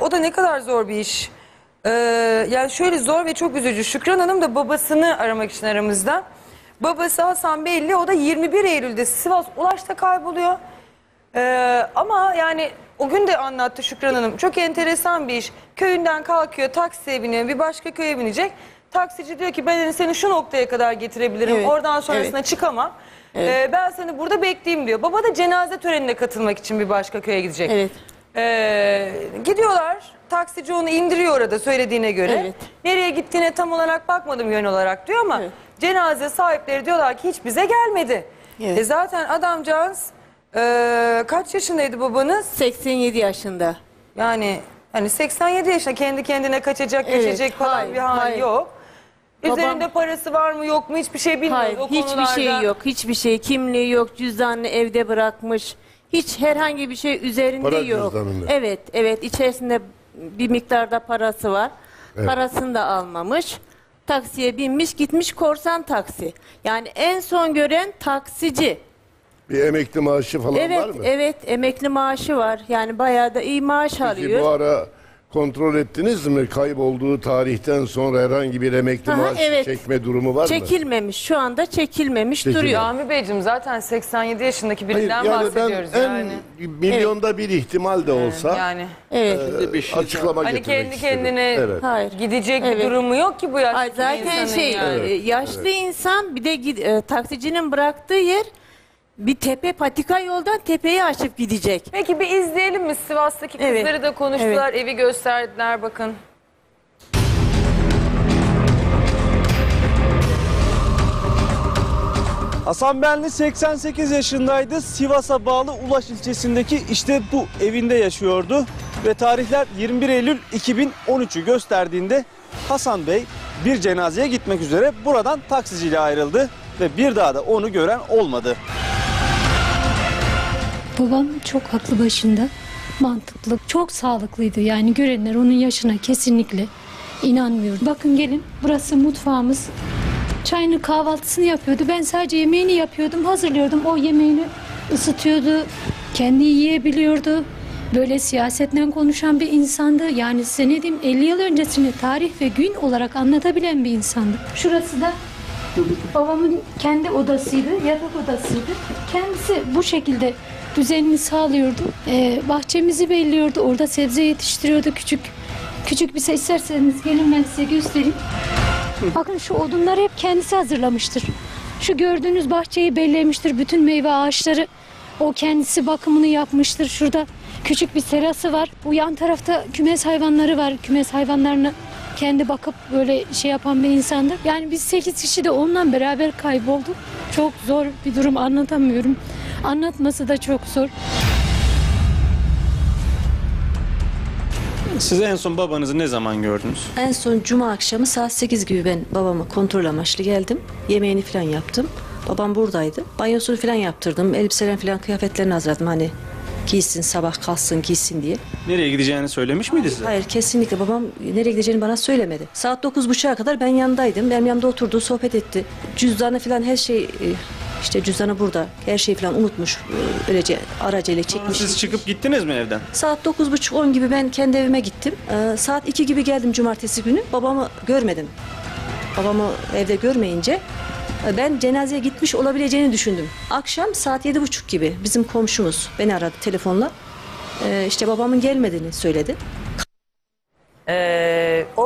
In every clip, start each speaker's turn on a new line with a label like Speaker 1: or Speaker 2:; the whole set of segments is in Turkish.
Speaker 1: O da ne kadar zor bir iş. Ee, yani şöyle zor ve çok üzücü. Şükran Hanım da babasını aramak için aramızda. Babası Hasan Belli o da 21 Eylül'de Sivas Ulaş'ta kayboluyor. Ee, ama yani o gün de anlattı Şükran Hanım. Çok enteresan bir iş. Köyünden kalkıyor, taksiye biniyor, bir başka köye binecek. Taksici diyor ki ben seni şu noktaya kadar getirebilirim.
Speaker 2: Evet,
Speaker 1: Oradan sonrasına
Speaker 2: evet.
Speaker 1: çıkamam. Ee, ben seni burada bekleyeyim diyor. Baba da cenaze törenine katılmak için bir başka köye gidecek.
Speaker 2: Evet.
Speaker 1: Ee, gidiyorlar. Taksici onu indiriyor orada söylediğine göre.
Speaker 2: Evet.
Speaker 1: Nereye gittiğine tam olarak bakmadım yön olarak diyor ama
Speaker 2: Evet.
Speaker 1: cenaze sahipleri diyorlar ki hiç bize gelmedi.
Speaker 2: Evet.
Speaker 1: E zaten adamcağız e, kaç yaşındaydı babanız?
Speaker 2: 87 yaşında.
Speaker 1: Yani hani 87 yaşında kendi kendine kaçacak,
Speaker 2: Evet,
Speaker 1: geçecek falan
Speaker 2: hayır,
Speaker 1: bir hal
Speaker 2: hayır.
Speaker 1: yok.
Speaker 2: Babam-
Speaker 1: Üzerinde parası var mı yok mu hiçbir şey bilmiyoruz
Speaker 2: Hayır,
Speaker 1: o
Speaker 2: hiçbir
Speaker 1: konularda.
Speaker 2: şey yok. Hiçbir şey. Kimliği yok. Cüzdanını evde bırakmış. Hiç herhangi bir şey üzerinde
Speaker 3: Para
Speaker 2: yok.
Speaker 3: cüzdanında.
Speaker 2: Evet, evet. içerisinde bir miktarda parası var. Parasını da almamış. Taksiye binmiş, gitmiş korsan taksi. Yani en son gören taksici.
Speaker 3: Bir emekli maaşı falan
Speaker 2: evet,
Speaker 3: var mı?
Speaker 2: evet. Emekli maaşı var. Yani bayağı da iyi maaş
Speaker 3: Peki
Speaker 2: alıyor.
Speaker 3: bu ara kontrol ettiniz mi? Kaybolduğu tarihten sonra herhangi bir emekli
Speaker 2: Aha,
Speaker 3: maaş
Speaker 2: evet.
Speaker 3: çekme durumu var mı?
Speaker 2: Çekilmemiş. Şu anda çekilmemiş
Speaker 3: Çekilmemiş.
Speaker 2: duruyor.
Speaker 1: Rami Beyciğim zaten 87 yaşındaki
Speaker 3: Hayır,
Speaker 1: birinden
Speaker 3: yani ben
Speaker 1: bahsediyoruz
Speaker 3: en
Speaker 1: yani.
Speaker 3: milyonda bir ihtimal de olsa
Speaker 1: Yani
Speaker 2: Evet.
Speaker 3: e, açıklama
Speaker 1: hani
Speaker 3: getirmek
Speaker 1: kendi
Speaker 3: istedim.
Speaker 1: kendine
Speaker 3: Evet.
Speaker 2: Hayır.
Speaker 1: gidecek
Speaker 2: Evet.
Speaker 1: bir durumu yok ki bu yaşlı
Speaker 2: Ay zaten şey
Speaker 1: yani.
Speaker 2: e, yaşlı insan bir de gid- e, taksicinin bıraktığı yer bir tepe patika yoldan tepeyi aşıp gidecek.
Speaker 1: Peki bir izleyelim mi? Sivas'taki
Speaker 2: Evet.
Speaker 1: kızları da konuştular, evi gösterdiler bakın.
Speaker 4: Hasan Benli 88 yaşındaydı. Sivas'a bağlı Ulaş ilçesindeki işte bu evinde yaşıyordu. Ve tarihler 21 Eylül 2013'ü gösterdiğinde Hasan Bey bir cenazeye gitmek üzere buradan taksiciyle ayrıldı. Ve bir daha da onu gören olmadı.
Speaker 5: Babam çok haklı başında. Mantıklı, çok sağlıklıydı. Yani görenler onun yaşına kesinlikle inanmıyor. Bakın gelin burası mutfağımız. Çayını kahvaltısını yapıyordu. Ben sadece yemeğini yapıyordum, hazırlıyordum. O yemeğini ısıtıyordu. Kendi yiyebiliyordu. Böyle siyasetle konuşan bir insandı. Yani size ne diyeyim 50 yıl öncesini tarih ve gün olarak anlatabilen bir insandı. Şurası da Babamın kendi odasıydı, yatak odasıydı. Kendisi bu şekilde düzenini sağlıyordu. Ee, bahçemizi belliyordu. Orada sebze yetiştiriyordu küçük. Küçük bir şey isterseniz gelin ben size göstereyim. Bakın şu odunları hep kendisi hazırlamıştır. Şu gördüğünüz bahçeyi bellemiştir. Bütün meyve ağaçları o kendisi bakımını yapmıştır. Şurada küçük bir serası var. Bu yan tarafta kümes hayvanları var. Kümes hayvanlarını kendi bakıp böyle şey yapan bir insandır. Yani biz 8 kişi de onunla beraber kaybolduk. Çok zor bir durum anlatamıyorum. Anlatması da çok zor.
Speaker 4: Siz en son babanızı ne zaman gördünüz?
Speaker 6: En son cuma akşamı saat 8 gibi ben babama kontrol amaçlı geldim. Yemeğini falan yaptım. Babam buradaydı. Banyosunu falan yaptırdım. Elbiselerini falan kıyafetlerini hazırladım. Hani giysin sabah kalsın giysin diye.
Speaker 4: Nereye gideceğini söylemiş miydi size?
Speaker 6: Hayır kesinlikle babam nereye gideceğini bana söylemedi. Saat 9.30'a kadar ben yanındaydım. Benim yanımda oturdu sohbet etti. Cüzdanı falan her şey e, işte cüzdanı burada. Her şeyi falan unutmuş. e, Öylece aracıyla çekmiş.
Speaker 4: Siz çıkıp gittiniz mi evden?
Speaker 6: Saat 9.30-10 gibi ben kendi evime gittim. Ee, saat 2 gibi geldim cumartesi günü. Babamı görmedim. Babamı evde görmeyince e, ben cenazeye gitmiş olabileceğini düşündüm. Akşam saat 7.30 gibi bizim komşumuz beni aradı telefonla. Ee, işte babamın gelmediğini söyledi.
Speaker 1: Ee,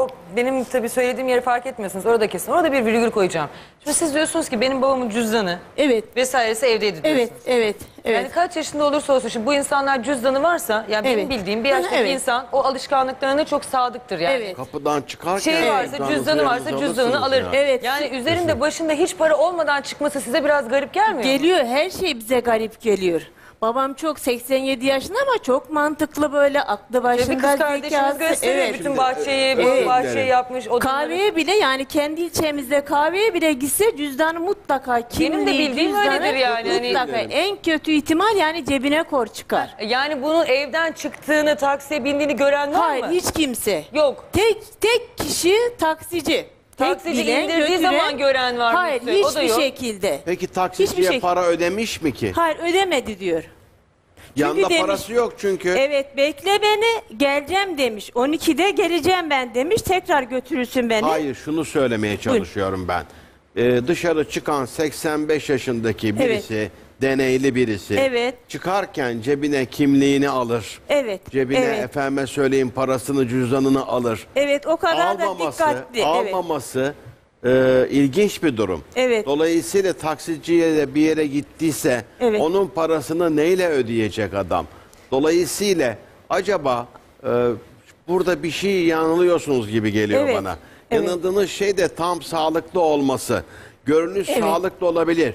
Speaker 1: o benim tabii söylediğim yeri fark etmiyorsunuz. Orada kesin. Orada bir virgül koyacağım. Şimdi siz diyorsunuz ki benim babamın cüzdanı
Speaker 2: Evet.
Speaker 1: vesairesi evdeydi diyorsunuz.
Speaker 2: Evet, evet, evet.
Speaker 1: Yani kaç yaşında olursa olsun şimdi bu insanlar cüzdanı varsa yani benim
Speaker 2: Evet.
Speaker 1: bildiğim bir
Speaker 2: Hı hı,
Speaker 1: yaştaki
Speaker 2: evet.
Speaker 1: insan o alışkanlıklarına çok sadıktır yani.
Speaker 2: Evet.
Speaker 7: Kapıdan çıkarken
Speaker 1: Şey varsa
Speaker 7: cüzdanınızı
Speaker 1: cüzdanı varsa
Speaker 7: yanınıza
Speaker 1: cüzdanını
Speaker 7: alırsınız
Speaker 1: alır.
Speaker 7: ya.
Speaker 2: Evet.
Speaker 1: Yani üzerinde başında hiç para olmadan çıkması size biraz garip gelmiyor mu?
Speaker 2: Geliyor her şey bize garip geliyor. Babam çok 87 yaşında ama çok mantıklı böyle aklı
Speaker 1: Ve bir kız
Speaker 2: başında zekası.
Speaker 1: gösteriyor
Speaker 2: Evet.
Speaker 1: bütün bahçeyi, bu
Speaker 2: Evet.
Speaker 1: bahçeyi yapmış. odunları-
Speaker 2: Kahveye bile yani kendi ilçemizde kahveye bile gitse cüzdanı mutlaka kimliği,
Speaker 1: Benim de bildiğim
Speaker 2: cüzdanı
Speaker 1: öyledir yani. Hani-
Speaker 2: Mutlaka en kötü ihtimal yani cebine kor çıkar.
Speaker 1: Yani bunun evden çıktığını, taksiye bindiğini gören var
Speaker 2: Hayır
Speaker 1: mı?
Speaker 2: hiç kimse.
Speaker 1: Yok.
Speaker 2: Tek tek kişi taksici. Tek
Speaker 1: Taksici
Speaker 2: bilen,
Speaker 1: indirdiği zaman gören var mı?
Speaker 2: Hayır
Speaker 1: O da
Speaker 2: hiçbir
Speaker 1: yok.
Speaker 2: şekilde.
Speaker 7: Peki
Speaker 2: Hiçbir
Speaker 7: taksiciye
Speaker 2: şey-
Speaker 7: para ödemiş mi ki?
Speaker 2: Hayır ödemedi diyor.
Speaker 7: Yanında
Speaker 2: demiş-
Speaker 7: parası yok çünkü.
Speaker 2: Evet bekle beni geleceğim demiş. 12'de geleceğim ben demiş. Tekrar götürürsün beni.
Speaker 7: Hayır şunu söylemeye çalışıyorum ben. Ee, dışarı çıkan 85 yaşındaki birisi, deneyli birisi
Speaker 2: Evet.
Speaker 7: çıkarken cebine kimliğini alır.
Speaker 2: Evet.
Speaker 7: Cebine
Speaker 2: evet.
Speaker 7: efendime söyleyeyim parasını cüzdanını alır.
Speaker 2: Evet o kadar da
Speaker 7: almaması,
Speaker 2: dikkatli. Evet.
Speaker 7: E, ilginç bir durum.
Speaker 2: Evet.
Speaker 7: Dolayısıyla taksiciye de bir yere gittiyse
Speaker 2: Evet.
Speaker 7: onun parasını neyle ödeyecek adam? Dolayısıyla acaba e, burada bir şey yanılıyorsunuz gibi geliyor
Speaker 2: Evet.
Speaker 7: bana.
Speaker 2: Evet.
Speaker 7: Yanıldığınız şey de tam sağlıklı olması. Görünüş
Speaker 2: Evet.
Speaker 7: sağlıklı olabilir.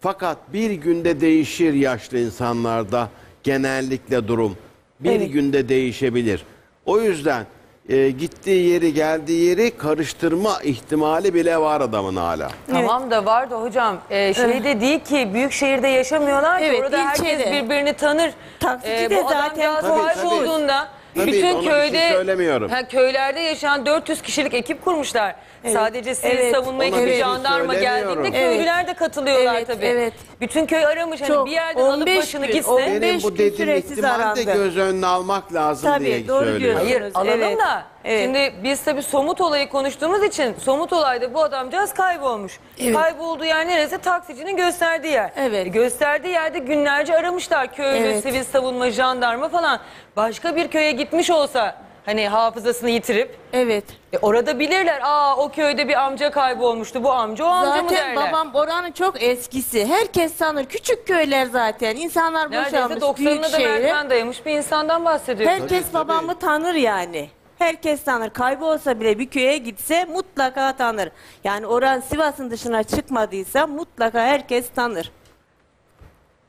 Speaker 7: Fakat bir günde değişir yaşlı insanlarda genellikle durum. Bir
Speaker 2: Evet.
Speaker 7: günde değişebilir. O yüzden e, gittiği yeri geldiği yeri karıştırma ihtimali bile var adamın hala.
Speaker 1: Tamam da var da hocam e, şey de değil ki büyük şehirde yaşamıyorlar ki
Speaker 2: Evet,
Speaker 1: orada herkes
Speaker 2: ilçede.
Speaker 1: birbirini tanır.
Speaker 2: Taksici de
Speaker 1: bu
Speaker 2: zaten
Speaker 1: adamcağız
Speaker 7: Tabii,
Speaker 1: kaybolduğunda
Speaker 7: Tabii,
Speaker 1: bütün
Speaker 7: ona bir şey
Speaker 1: köyde
Speaker 7: söylemiyorum.
Speaker 1: Ha, köylerde yaşayan 400 kişilik ekip kurmuşlar. Sadece sivil
Speaker 2: Evet.
Speaker 1: savunma
Speaker 7: Ona
Speaker 1: ekibi
Speaker 7: bir şey
Speaker 1: jandarma
Speaker 7: söylemiyorum.
Speaker 1: geldiğinde
Speaker 2: Evet.
Speaker 1: köylüler de katılıyorlar
Speaker 2: Evet,
Speaker 1: tabii.
Speaker 2: evet.
Speaker 1: Bütün köy aramış hani
Speaker 2: Çok.
Speaker 1: bir yerden alıp
Speaker 2: 15
Speaker 1: başını
Speaker 2: gün,
Speaker 1: gitse.
Speaker 2: 15
Speaker 7: Benim bu
Speaker 2: gün
Speaker 7: dediğim
Speaker 2: süresiz
Speaker 7: ihtimal de
Speaker 2: arandı.
Speaker 7: göz önüne almak lazım
Speaker 2: Tabii,
Speaker 7: diye
Speaker 2: doğru
Speaker 7: söylüyorum.
Speaker 2: diyorsun.
Speaker 1: Hayır alalım
Speaker 2: Evet.
Speaker 1: da.
Speaker 2: Evet.
Speaker 1: Şimdi biz tabii somut olayı konuştuğumuz için somut olayda bu adamcağız kaybolmuş. Kaybolduğu yer neresi? Taksicinin gösterdiği yer.
Speaker 2: Evet.
Speaker 1: E, gösterdiği yerde günlerce aramışlar. Köylü,
Speaker 2: Evet.
Speaker 1: sivil savunma, jandarma falan. Başka bir köye gitmiş olsa hani hafızasını yitirip
Speaker 2: Evet.
Speaker 1: e, orada bilirler. Aa o köyde bir amca kaybolmuştu. Bu amca o amca mı
Speaker 2: Zaten
Speaker 1: derler.
Speaker 2: babam oranın çok eskisi. Herkes sanır. Küçük köyler zaten. İnsanlar
Speaker 1: Neredeyse
Speaker 2: boşalmış. Büyük
Speaker 1: 90'ına da
Speaker 2: şehre.
Speaker 1: merdiven dayamış bir insandan bahsediyoruz.
Speaker 2: Herkes
Speaker 7: Tabii, tabii.
Speaker 2: babamı tanır yani. Herkes tanır. Kaybolsa bile bir köye gitse mutlaka tanır. Yani oran Sivas'ın dışına çıkmadıysa mutlaka herkes tanır.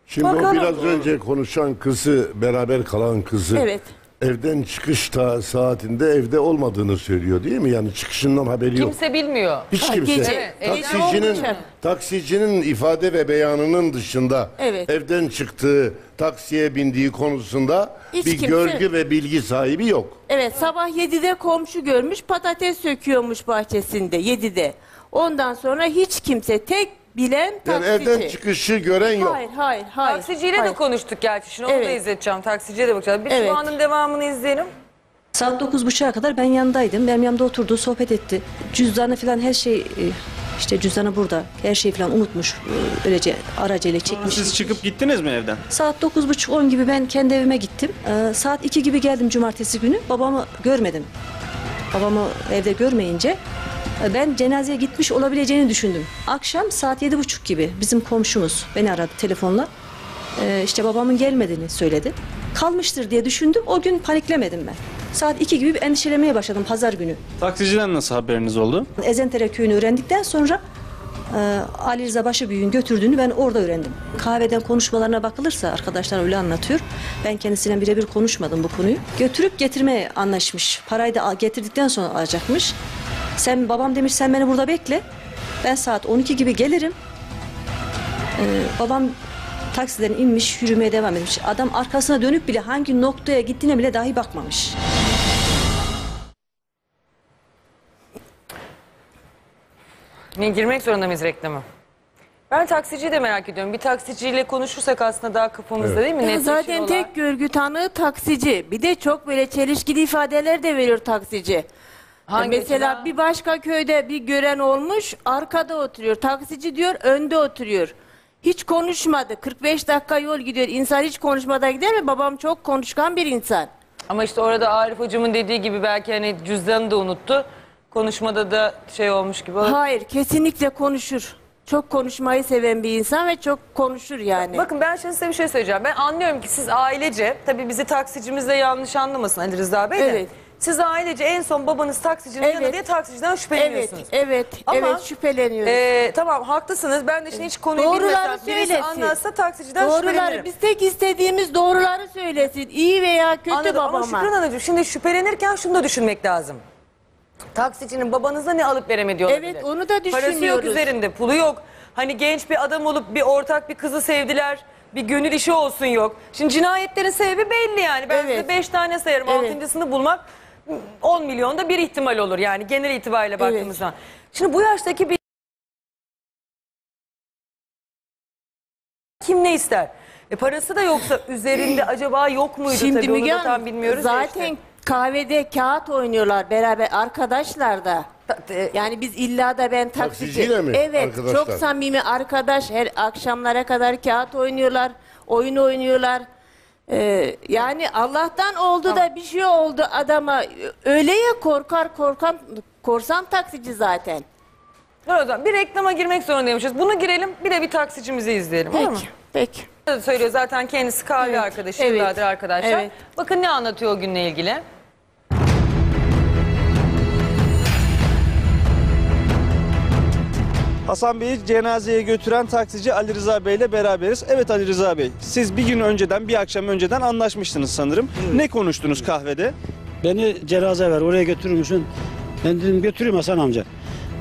Speaker 3: Şimdi
Speaker 1: Bakalım.
Speaker 3: o biraz önce konuşan kızı, beraber kalan kızı
Speaker 2: Evet.
Speaker 3: Evden çıkış ta saatinde evde olmadığını söylüyor değil mi? Yani çıkışından haberi yok.
Speaker 1: Kimse bilmiyor.
Speaker 3: Hiç
Speaker 2: Ha,
Speaker 3: kimse.
Speaker 2: gece.
Speaker 1: Evet,
Speaker 3: taksicinin, taksicinin ifade ve beyanının dışında
Speaker 2: Evet.
Speaker 3: evden çıktığı, taksiye bindiği konusunda
Speaker 2: Hiç
Speaker 3: bir
Speaker 2: kimse-
Speaker 3: görgü ve bilgi sahibi yok.
Speaker 2: Evet sabah 7'de komşu görmüş patates söküyormuş bahçesinde 7'de. Ondan sonra hiç kimse tek bilen
Speaker 3: Yani
Speaker 2: taksici.
Speaker 3: evden çıkışı gören yok.
Speaker 2: Hayır hayır hayır.
Speaker 1: Taksiciyle de
Speaker 2: hayır.
Speaker 1: konuştuk gerçi. Şimdi onu da
Speaker 2: Evet.
Speaker 1: izleteceğim. Taksiciye de bakacağız. Bir
Speaker 2: Evet.
Speaker 1: şu anın devamını izleyelim.
Speaker 6: Saat 9.30'a kadar ben yanındaydım. Benim yanımda oturdu, sohbet etti. Cüzdanı falan her şey e, işte cüzdanı burada. Her şeyi falan unutmuş. e, Öylece aracıyla çekmiş.
Speaker 4: Siz çıkıp gittiniz mi evden?
Speaker 6: Saat 9.30-10 gibi ben kendi evime gittim. Ee, saat 2 gibi geldim cumartesi günü. Babamı görmedim. Babamı evde görmeyince ben cenazeye gitmiş olabileceğini düşündüm. Akşam saat 7.30 gibi bizim komşumuz beni aradı telefonla. Ee, işte babamın gelmediğini söyledi. Kalmıştır diye düşündüm. O gün paniklemedim ben. Saat 2 gibi bir endişelemeye başladım pazar günü.
Speaker 4: Taksiciden nasıl haberiniz oldu?
Speaker 6: Ezentere köyünü öğrendikten sonra e, Ali Rıza Başıbüyük'ün götürdüğünü ben orada öğrendim. Kahveden konuşmalarına bakılırsa arkadaşlar öyle anlatıyor. Ben kendisiyle birebir konuşmadım bu konuyu. Götürüp getirmeye anlaşmış. Parayı da getirdikten sonra alacakmış. Sen babam demiş sen beni burada bekle. Ben saat 12 gibi gelirim. E, babam taksiden inmiş yürümeye devam etmiş. Adam arkasına dönüp bile hangi noktaya gittiğine bile dahi bakmamış.
Speaker 1: Ne girmek zorunda mıyız reklama? Ben taksiciyi de merak ediyorum. Bir taksiciyle konuşursak aslında daha kafamızda değil mi?
Speaker 2: Ya
Speaker 1: Netleşir
Speaker 2: zaten
Speaker 1: olay.
Speaker 2: tek görgü tanığı taksici. Bir de çok böyle çelişkili ifadeler de veriyor taksici.
Speaker 1: Hangi
Speaker 2: Mesela
Speaker 1: açıdan?
Speaker 2: bir başka köyde bir gören olmuş arkada oturuyor. Taksici diyor önde oturuyor. Hiç konuşmadı. 45 dakika yol gidiyor. İnsan hiç konuşmadan gider mi? Babam çok konuşkan bir insan.
Speaker 1: Ama işte orada Arif hocamın dediği gibi belki hani cüzdanını da unuttu. Konuşmada da şey olmuş gibi.
Speaker 2: Hayır kesinlikle konuşur. Çok konuşmayı seven bir insan ve çok konuşur yani.
Speaker 1: Bakın ben şimdi size bir şey söyleyeceğim. Ben anlıyorum ki siz ailece, tabii bizi taksicimiz de yanlış anlamasın Ali Rıza Bey de.
Speaker 2: Evet.
Speaker 1: Siz ailece en son babanız taksicinin
Speaker 2: Evet.
Speaker 1: yanında diye taksiciden
Speaker 2: evet,
Speaker 1: şüpheleniyorsunuz.
Speaker 2: evet,
Speaker 1: Ama,
Speaker 2: evet şüpheleniyoruz.
Speaker 1: Ee, tamam haklısınız. Ben de şimdi hiç konuyu
Speaker 2: Doğruları
Speaker 1: bilmesem birisi
Speaker 2: söylesin.
Speaker 1: anlatsa taksiciden
Speaker 2: Doğruları biz tek istediğimiz doğruları söylesin. İyi veya kötü
Speaker 1: Anladım
Speaker 2: babama.
Speaker 1: ama Şükran Hanımcığım şimdi şüphelenirken şunu da düşünmek lazım. Taksicinin babanıza ne alıp veremediği olabilir.
Speaker 2: Evet, onu da
Speaker 1: Parası yok
Speaker 2: düşünüyoruz.
Speaker 1: üzerinde, pulu yok. Hani genç bir adam olup bir ortak bir kızı sevdiler. Bir gönül işi olsun yok. Şimdi cinayetlerin sebebi belli yani. Ben
Speaker 2: Evet.
Speaker 1: size 5 tane sayarım.
Speaker 2: Evet.
Speaker 1: Altıncısını bulmak 10 milyonda bir ihtimal olur. Yani genel itibariyle
Speaker 2: Evet.
Speaker 1: baktığımızda. Şimdi bu yaştaki bir kim ne ister? E parası da yoksa üzerinde acaba yok muydu
Speaker 2: Şimdi
Speaker 1: tabii onu
Speaker 2: Müge
Speaker 1: da tam
Speaker 2: Hanım,
Speaker 1: bilmiyoruz ya
Speaker 2: zaten
Speaker 1: işte.
Speaker 2: kahvede kağıt oynuyorlar beraber arkadaşlar da.
Speaker 1: Ta- e,
Speaker 2: Yani biz illa da ben taksici.
Speaker 3: Taksiciyle mi
Speaker 2: Evet
Speaker 3: arkadaşlar?
Speaker 2: çok samimi arkadaş her akşamlara kadar kağıt oynuyorlar, oyun oynuyorlar. Ee, yani Allah'tan oldu da bir şey oldu adama. Öyle ya korkar korkan korsan taksici zaten.
Speaker 1: Dur o zaman bir reklama girmek zorundaymışız. Bunu girelim bir de bir taksicimizi izleyelim olur mu?
Speaker 2: Peki. Peki.
Speaker 1: Söylüyor zaten kendisi kahve arkadaşı,
Speaker 2: evet,
Speaker 1: arkadaşlar.
Speaker 2: evet.
Speaker 1: Bakın ne anlatıyor o günle ilgili.
Speaker 4: Hasan Bey'i cenazeye götüren taksici Ali Rıza Bey ile beraberiz. Evet Ali Rıza Bey, siz bir gün önceden, bir akşam önceden anlaşmıştınız sanırım. Ne konuştunuz kahvede?
Speaker 8: Beni cenaze ver oraya götürür müsün? Ben dedim götüreyim Hasan amca.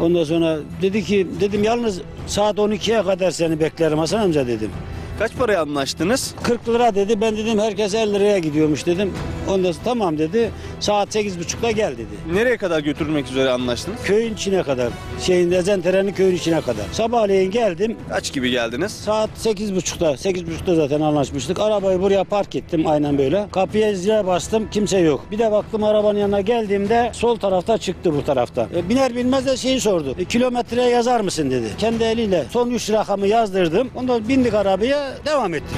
Speaker 8: Ondan sonra dedi ki dedim yalnız saat 12'ye kadar seni beklerim Hasan amca dedim.
Speaker 4: Kaç paraya anlaştınız?
Speaker 8: 40 lira dedi ben dedim herkes 50 liraya gidiyormuş dedim. Ondan sonra tamam dedi saat 8.30'da gel dedi.
Speaker 4: Nereye kadar götürmek üzere anlaştınız?
Speaker 8: Köyün içine kadar şeyin Ezentere'nin köyün içine kadar. Sabahleyin geldim
Speaker 4: Kaç gibi geldiniz?
Speaker 8: Saat 8.30'da, 8.30'da zaten anlaşmıştık. Arabayı buraya park ettim aynen böyle. Kapıya zile bastım, kimse yok. Bir de baktım arabanın yanına geldiğimde sol tarafta çıktı bu tarafta. E, biner binmez de şeyi sordu. E, kilometreye yazar mısın dedi. Kendi eliyle son 3 rakamı yazdırdım. Ondan bindik arabaya, devam ettik.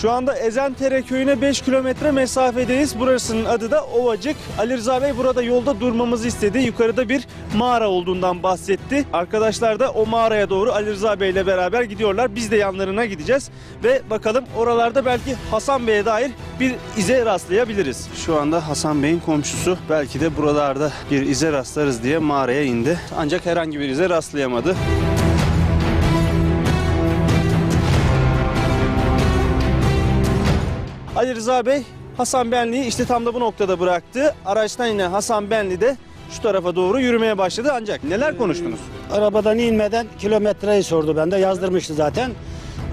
Speaker 4: Şu anda Ezentere köyüne 5 kilometre mesafedeyiz. Burasının adı da Ovacık. Ali Rıza Bey burada yolda durmamızı istedi. Yukarıda bir mağara olduğundan bahsetti. Arkadaşlar da o mağaraya doğru Ali Rıza Bey ile beraber gidiyorlar. Biz de yanlarına gideceğiz. Ve bakalım oralarda belki Hasan Bey'e dair bir ize rastlayabiliriz. Şu anda Hasan Bey'in komşusu belki de buralarda bir ize rastlarız diye mağaraya indi. Ancak herhangi bir ize rastlayamadı. Ali Rıza Bey Hasan Benli'yi işte tam da bu noktada bıraktı. Araçtan yine Hasan Benli de şu tarafa doğru yürümeye başladı. Ancak neler konuştunuz?
Speaker 8: Arabadan inmeden kilometreyi sordu bende. Yazdırmıştı zaten.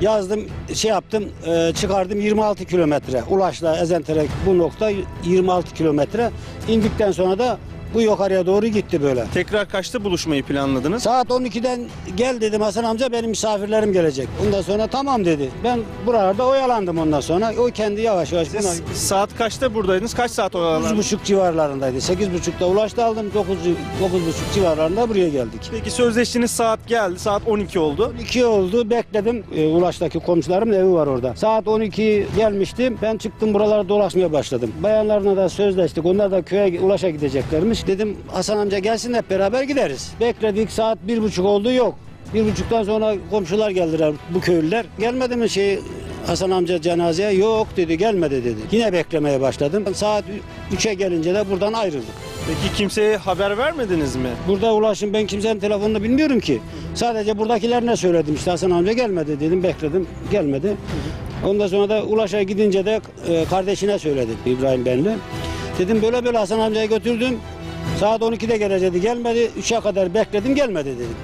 Speaker 8: Yazdım, şey yaptım, e, çıkardım 26 kilometre. Ulaş'la Ezentere bu nokta 26 kilometre. İndikten sonra da bu yukarıya doğru gitti böyle.
Speaker 4: Tekrar kaçta buluşmayı planladınız?
Speaker 8: Saat 12'den gel dedim Hasan amca benim misafirlerim gelecek. Ondan sonra tamam dedi. Ben buralarda oyalandım ondan sonra. O kendi yavaş yavaş buna
Speaker 4: saat kaçta buradaydınız? Kaç saat oyalandınız?
Speaker 8: 9.30 civarlarındaydı. 8.30'da Ulaş'ta aldım. 9 9.30 civarlarında buraya geldik.
Speaker 4: Peki sözleştiğiniz saat geldi. Saat 12 oldu.
Speaker 8: 12 oldu bekledim. Ee, Ulaş'taki komşularımın evi var orada. Saat 12 gelmiştim. Ben çıktım buralara dolaşmaya başladım. Bayanlarla da sözleştik. Onlar da köye Ulaş'a gideceklermiş. Dedim Hasan amca gelsin hep beraber gideriz. Bekledik saat bir buçuk oldu yok. Bir buçuktan sonra komşular geldiler bu köylüler. Gelmedi mi şey Hasan amca cenazeye? Yok dedi gelmedi dedi. Yine beklemeye başladım. Saat 3'e gelince de buradan ayrıldık.
Speaker 4: Peki kimseye haber vermediniz mi?
Speaker 8: Burada ulaşım ben kimsenin telefonunu bilmiyorum ki. Sadece buradakilerine söyledim işte Hasan amca gelmedi dedim bekledim gelmedi. Ondan sonra da Ulaş'a gidince de e, kardeşine söyledim İbrahim Benli. Dedim böyle böyle Hasan amcayı götürdüm. Saat 12'de gelecekti gelmedi. 3'e kadar bekledim gelmedi dedim.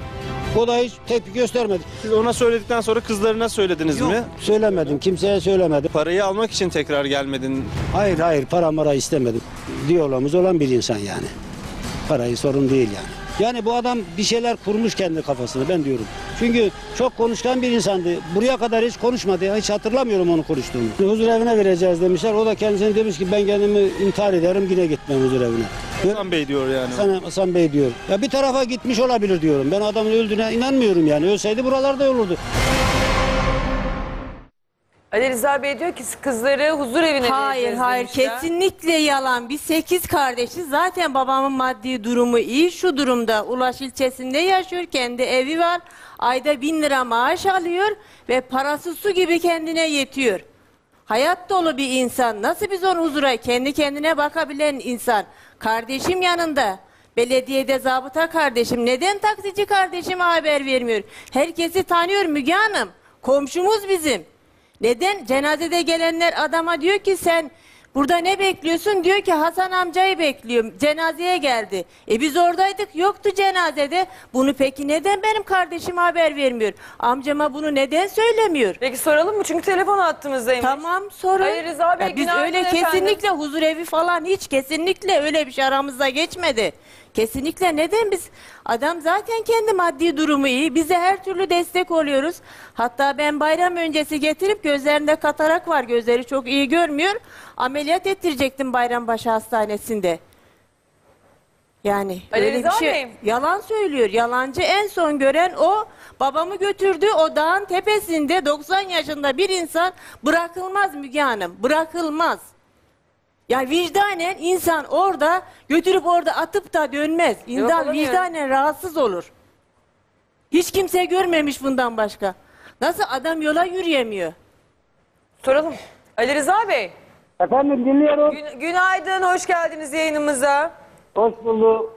Speaker 8: O da hiç tepki göstermedi.
Speaker 4: Siz ona söyledikten sonra kızlarına söylediniz mi?
Speaker 8: Söylemedim kimseye söylemedim.
Speaker 4: Parayı almak için tekrar gelmedin.
Speaker 8: Hayır hayır para mara istemedim. Diyalogumuz olan bir insan yani. Parayı sorun değil yani. Yani bu adam bir şeyler kurmuş kendi kafasını ben diyorum. Çünkü çok konuşkan bir insandı. Buraya kadar hiç konuşmadı. Hiç hatırlamıyorum onu konuştuğunu. Huzur evine vereceğiz demişler. O da kendisine demiş ki ben kendimi intihar ederim yine gitmem huzur evine.
Speaker 4: Hasan Bey diyor yani.
Speaker 8: Hasan, Hasan Bey diyor. Ya bir tarafa gitmiş olabilir diyorum. Ben adamın öldüğüne inanmıyorum yani. Ölseydi buralarda olurdu.
Speaker 1: Ali Rıza Bey diyor ki kızları huzur evine
Speaker 2: Hayır
Speaker 1: vereceğiz
Speaker 2: hayır
Speaker 1: demişler.
Speaker 2: kesinlikle yalan. Biz sekiz kardeşiz. Zaten babamın maddi durumu iyi. Şu durumda Ulaş ilçesinde yaşıyor. Kendi evi var. Ayda bin lira maaş alıyor. Ve parası su gibi kendine yetiyor. Hayat dolu bir insan. Nasıl biz onu huzura kendi kendine bakabilen insan. Kardeşim yanında. Belediyede zabıta kardeşim. Neden taksici kardeşime haber vermiyor? Herkesi tanıyor Müge Hanım. Komşumuz bizim. Neden? Cenazede gelenler adama diyor ki sen burada ne bekliyorsun? Diyor ki Hasan amcayı bekliyorum. Cenazeye geldi. E biz oradaydık yoktu cenazede. Bunu peki neden benim kardeşime haber vermiyor? Amcama bunu neden söylemiyor?
Speaker 1: Peki soralım mı? Çünkü telefon attığımızdaymış.
Speaker 2: Tamam sorun.
Speaker 1: Ali Rıza Bey,
Speaker 2: Ya biz
Speaker 1: günaydın
Speaker 2: öyle
Speaker 1: efendim.
Speaker 2: kesinlikle huzur evi falan hiç kesinlikle öyle bir şey aramızda geçmedi. Kesinlikle neden biz adam zaten kendi maddi durumu iyi. Bize her türlü destek oluyoruz. Hatta ben bayram öncesi getirip gözlerinde katarak var. Gözleri çok iyi görmüyor. Ameliyat ettirecektim Bayrambaşı Hastanesi'nde. Yani
Speaker 1: Ali
Speaker 2: öyle bir
Speaker 1: Rıza
Speaker 2: şey
Speaker 1: Bey.
Speaker 2: yalan söylüyor. Yalancı en son gören o. Babamı götürdü o dağın tepesinde 90 yaşında bir insan bırakılmaz Müge Hanım. Bırakılmaz. Ya vicdanen insan orada götürüp orada atıp da dönmez. İnsan
Speaker 1: alamıyorum.
Speaker 2: vicdanen rahatsız olur. Hiç kimse görmemiş bundan başka. Nasıl adam yola yürüyemiyor?
Speaker 1: Soralım. Ali Rıza Bey.
Speaker 9: Efendim dinliyorum.
Speaker 1: Gün- günaydın, hoş geldiniz yayınımıza.
Speaker 9: Hoş bulduk.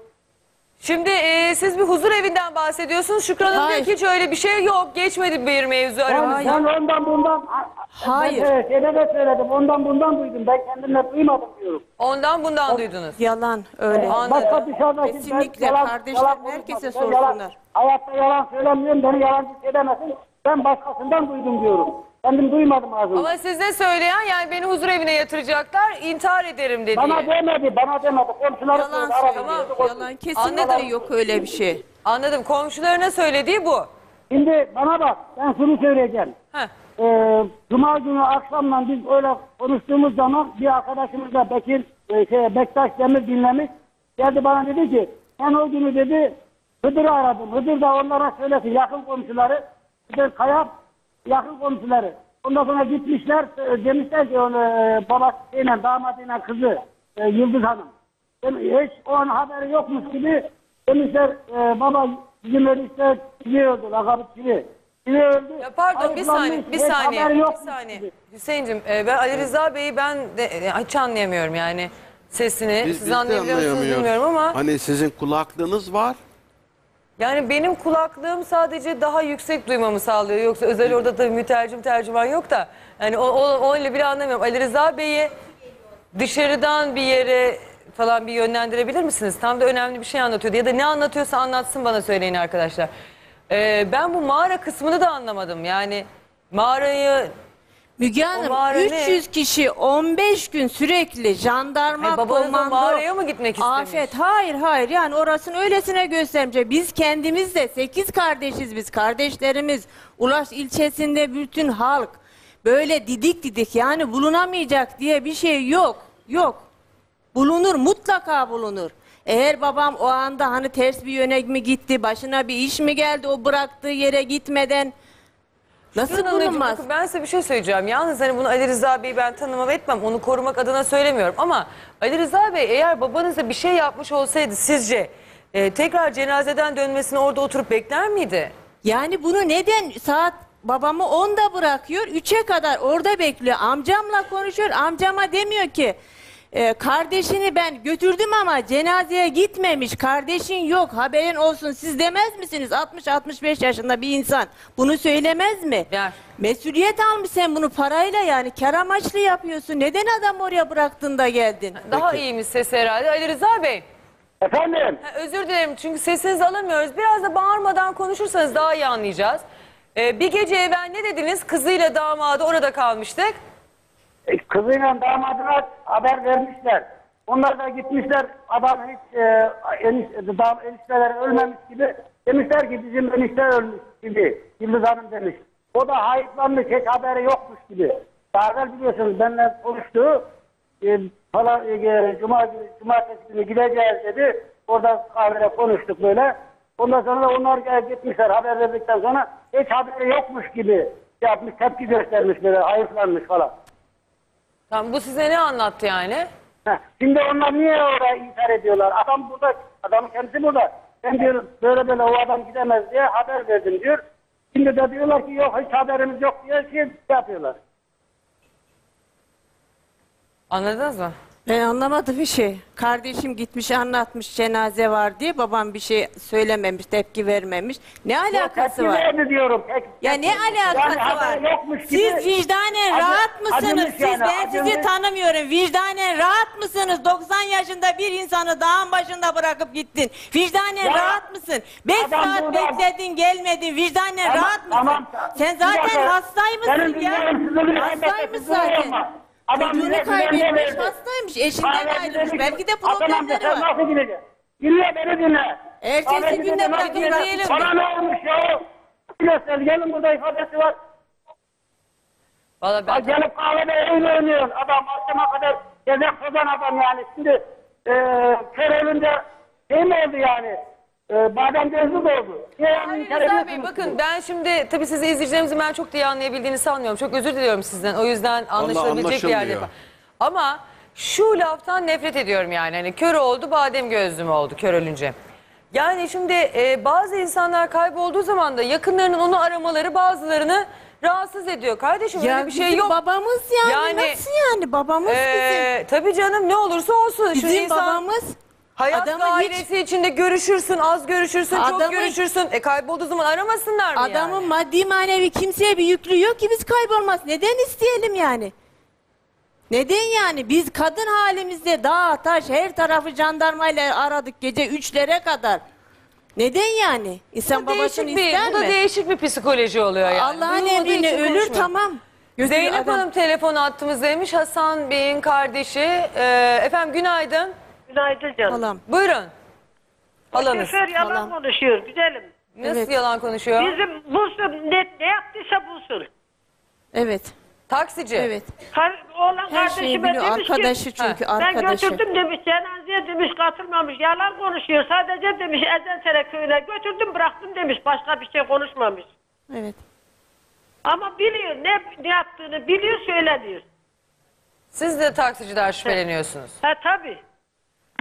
Speaker 1: Şimdi e, siz bir huzur evinden bahsediyorsunuz. Şükran Hanım diyor
Speaker 2: Hayır.
Speaker 1: ki hiç öyle bir şey yok. Geçmedi bir mevzu
Speaker 9: Ben,
Speaker 1: aramızda.
Speaker 9: ben ondan bundan
Speaker 2: Hayır.
Speaker 9: Ben, evet, şeyde de söyledim. Ondan bundan duydum. Ben kendimle duymadım diyorum.
Speaker 1: Ondan bundan duydunuz.
Speaker 2: Yalan öyle.
Speaker 1: Anladım.
Speaker 9: Başka dışarıdaki
Speaker 2: Kesinlikle.
Speaker 9: ben yalan,
Speaker 2: Kardeşlerim
Speaker 9: yalan
Speaker 2: herkese
Speaker 9: konuşmadım. Ben yalan-
Speaker 2: sorsunlar.
Speaker 9: hayatta yalan söylemiyorum. Beni yalancı edemesin. Ben başkasından duydum diyorum. Kendim duymadım ağzımda.
Speaker 1: Ama size söyleyen yani beni huzur evine yatıracaklar, intihar ederim dedi.
Speaker 9: Bana demedi, bana demedi. Komşuları
Speaker 2: Yalan
Speaker 9: söyledi. aradı,
Speaker 2: söylüyor.
Speaker 9: koştu.
Speaker 2: Yalan kesinlikle
Speaker 1: Anladım.
Speaker 2: yok öyle bir şey.
Speaker 1: Anladım. Komşularına söylediği bu.
Speaker 9: Şimdi bana bak, ben şunu söyleyeceğim.
Speaker 1: Heh.
Speaker 9: Ee, Cuma günü akşamdan biz öyle konuştuğumuz zaman bir arkadaşımız da Bekir, e, şey, Bektaş Demir dinlemiş. Geldi bana dedi ki, ben o günü dedi Hıdır'ı aradım. Hıdır da onlara söylesin yakın komşuları. Hıdır Kaya yakın komşuları. Ondan sonra gitmişler e, demişler ki onu e, babasıyla damadıyla kızı e, Yıldız Hanım. Dem- Hiç o an haberi yokmuş gibi demişler e, baba bizim enişte çivi öldü lakabı çivi. Çivi öldü.
Speaker 1: Ya pardon bir saniye, bir saniye, bir saniye.
Speaker 9: gibi.
Speaker 1: Hüseyin'cim e, ben Ali Rıza Bey'i ben de e, hiç anlayamıyorum yani sesini.
Speaker 7: Biz,
Speaker 1: Siz
Speaker 7: biz
Speaker 1: anlayabiliyor musunuz bilmiyorum ama
Speaker 7: Hani sizin kulaklığınız var.
Speaker 1: Yani benim kulaklığım sadece daha yüksek duymamı sağlıyor. Yoksa özel orada tabii mütercim tercüman yok da yani o, o, o öyle bile anlamıyorum. Ali Rıza Bey'i dışarıdan bir yere falan bir yönlendirebilir misiniz? Tam da önemli bir şey anlatıyordu. Ya da ne anlatıyorsa anlatsın bana söyleyin arkadaşlar. Ee, ben bu mağara kısmını da anlamadım. Yani mağarayı
Speaker 2: Müge Hanım
Speaker 1: mağara ne?
Speaker 2: 300 kişi 15 gün sürekli jandarma
Speaker 1: Hayır, babanız o
Speaker 2: komando
Speaker 1: mağaraya mı gitmek istemiş?
Speaker 2: Afet hayır hayır yani orasını öylesine göstermeyecek. Biz kendimiz de 8 kardeşiz biz kardeşlerimiz Ulaş ilçesinde bütün halk böyle didik didik yani bulunamayacak diye bir şey yok yok bulunur mutlaka bulunur. Eğer babam o anda hani ters bir yöne mi gitti başına bir iş mi geldi o bıraktığı yere gitmeden nasıl
Speaker 1: Hanımcığım,
Speaker 2: bulunmaz?
Speaker 1: bakın ben size bir şey söyleyeceğim. Yalnız hani bunu Ali Rıza Bey'i ben tanımam etmem. Onu korumak adına söylemiyorum. Ama Ali Rıza Bey eğer babanıza bir şey yapmış olsaydı sizce e, tekrar cenazeden dönmesini orada oturup bekler miydi?
Speaker 2: Yani bunu neden saat babamı 10'da bırakıyor 3'e kadar orada bekliyor. Amcamla konuşuyor. Amcama demiyor ki "E, kardeşini ben götürdüm ama cenazeye gitmemiş. Kardeşin yok haberin olsun. Siz demez misiniz 60-65 yaşında bir insan bunu söylemez mi?
Speaker 1: Der.
Speaker 2: Mesuliyet almış sen bunu parayla yani kar amaçlı yapıyorsun. Neden adam oraya bıraktın da geldin?
Speaker 1: Daha iyiymiş sesi herhalde. Ali Rıza Bey
Speaker 9: Efendim?
Speaker 1: ha, özür dilerim çünkü sesinizi alamıyoruz. Biraz da bağırmadan konuşursanız daha iyi anlayacağız. E, bir gece evvel ne dediniz? Kızıyla damadı orada kalmıştık.
Speaker 9: E, Kızıyla damadına haber vermişler. Onlar da gitmişler adam hiç e, eniş, dam, enişteleri ölmemiş gibi demişler ki bizim enişte ölmüş gibi Yıldız Hanım demiş. O da hayıflanmış hiç haberi yokmuş gibi. Evvel biliyorsunuz benimle konuştu. E, falan, e, cuma, cumartesi günü gideceğiz dedi. Orada kahvede konuştuk böyle. Ondan sonra da onlar gel- gitmişler haber verdikten sonra hiç haberi yokmuş gibi yapmış tepki göstermiş böyle hayıflanmış falan.
Speaker 1: Tamam, bu size ne anlattı yani?
Speaker 9: Heh, Şimdi onlar niye oraya intihar ediyorlar? Adam burada, adamın kendisi burada. Ben diyor böyle böyle o adam gidemez diye haber verdim diyor. Şimdi de diyorlar ki yok hiç haberimiz yok diye şey yapıyorlar.
Speaker 1: Anladınız mı?
Speaker 2: Ben anlamadım bir şey. Kardeşim gitmiş anlatmış cenaze var diye babam bir şey söylememiş, tepki vermemiş. Ne alakası
Speaker 9: Tepki
Speaker 2: var?
Speaker 9: verdi diyorum. Tek-
Speaker 2: Ya ne alakası
Speaker 9: Yani
Speaker 2: var?
Speaker 9: yokmuş gibi.
Speaker 2: Siz vicdanen
Speaker 9: Acı-
Speaker 2: rahat mısınız?
Speaker 9: acımış
Speaker 2: Siz
Speaker 9: yani,
Speaker 2: ben sizi
Speaker 9: acımış.
Speaker 2: tanımıyorum. Vicdanen rahat mısınız? 90 yaşında bir insanı dağın başında bırakıp gittin. Vicdanen
Speaker 9: Ya,
Speaker 2: rahat mısın? 5
Speaker 9: adam
Speaker 2: saat
Speaker 9: burada-
Speaker 2: bekledin gelmedin. Vicdanen
Speaker 9: Tamam,
Speaker 2: rahat mısın?
Speaker 9: tamam.
Speaker 2: Sen
Speaker 9: Bir
Speaker 2: zaten
Speaker 9: dakika.
Speaker 2: hastaymışsın
Speaker 9: Benim
Speaker 2: ya.
Speaker 9: dinlerim, sizin
Speaker 2: zaten.
Speaker 9: Adam
Speaker 2: Çocuğunu kaybetmiş, hastaymış. Eşinden ayrılmış. Belki de problemleri var.
Speaker 9: nasıl gideceksin? Dinle beni dinle.
Speaker 2: Ertesi günde bırakın diyelim.
Speaker 9: Bana ne olmuş ya? Göster gelin burada ifadesi var.
Speaker 1: Valla ben
Speaker 9: gelip kahvede oyun oynuyor. Adam akşama kadar gezek kazan adam yani. Şimdi e, kör olunca şey mi oldu yani? E, badem gözlü de oldu. Niye yani
Speaker 1: Rıza Bey bakın ben şimdi tabii sizi izleyicilerimizin ben çok da iyi anlayabildiğini sanmıyorum. Çok özür diliyorum sizden. O yüzden anlaşılabilecek bir yerde.
Speaker 7: anlaşılmıyor.
Speaker 1: Ama şu laftan nefret ediyorum yani. Hani kör oldu badem gözlü mü oldu kör ölünce. Yani şimdi e, bazı insanlar kaybolduğu zaman da yakınlarının onu aramaları bazılarını rahatsız ediyor. Kardeşim
Speaker 2: Ya
Speaker 1: öyle bir şey
Speaker 2: bizim
Speaker 1: yok.
Speaker 2: babamız yani,
Speaker 1: Yani-
Speaker 2: nasıl yani babamız bizim.
Speaker 1: Ee, tabii canım ne olursa olsun. Şimdi
Speaker 2: Bizim
Speaker 1: insan
Speaker 2: babamız
Speaker 1: hayat
Speaker 2: adamın
Speaker 1: dairesi içinde görüşürsün, az görüşürsün, çok
Speaker 2: Adamın-
Speaker 1: görüşürsün. E kaybolduğu zaman aramasınlar mı
Speaker 2: adamın
Speaker 1: yani?
Speaker 2: maddi manevi kimseye bir yüklü yok ki biz kaybolmaz. Neden isteyelim yani? Neden yani? Biz kadın halimizde dağ taş her tarafı jandarmayla aradık gece üçlere kadar. Neden yani? İnsan
Speaker 1: Bu
Speaker 2: babasını
Speaker 1: değişik bir,
Speaker 2: ister
Speaker 1: bu da
Speaker 2: mi?
Speaker 1: değişik bir psikoloji oluyor yani.
Speaker 2: Allah'ın
Speaker 1: Duyulmadığı
Speaker 2: emrine
Speaker 1: için
Speaker 2: ölür
Speaker 1: konuşmuyor.
Speaker 2: tamam. Götür
Speaker 1: Zeynep
Speaker 2: adam.
Speaker 1: Hanım telefon attığımızdaymış. Hasan Bey'in kardeşi. Ee, efendim günaydın.
Speaker 10: Günaydın canım.
Speaker 2: Halam.
Speaker 1: Buyurun. Halanız.
Speaker 10: Şoför yalan
Speaker 2: Halam.
Speaker 10: konuşuyor güzelim.
Speaker 1: Nasıl
Speaker 2: Evet.
Speaker 1: yalan konuşuyor?
Speaker 10: Bizim bulsun ne, ne yaptıysa bulsun.
Speaker 2: Evet.
Speaker 1: Taksici.
Speaker 2: Evet.
Speaker 10: Kar, oğlan
Speaker 2: Her şeyi
Speaker 10: kardeşime
Speaker 2: biliyor.
Speaker 10: demiş
Speaker 2: Arkadaşı
Speaker 10: ki
Speaker 2: çünkü
Speaker 10: ben
Speaker 2: arkadaşı.
Speaker 10: götürdüm demiş cenazeye demiş katılmamış yalan konuşuyor. Sadece demiş Ezentere köyüne götürdüm bıraktım demiş başka bir şey konuşmamış.
Speaker 2: Evet.
Speaker 10: Ama biliyor ne, ne yaptığını biliyor söyle diyor.
Speaker 1: Siz de taksiciden şüpheleniyorsunuz.
Speaker 10: Ha tabii.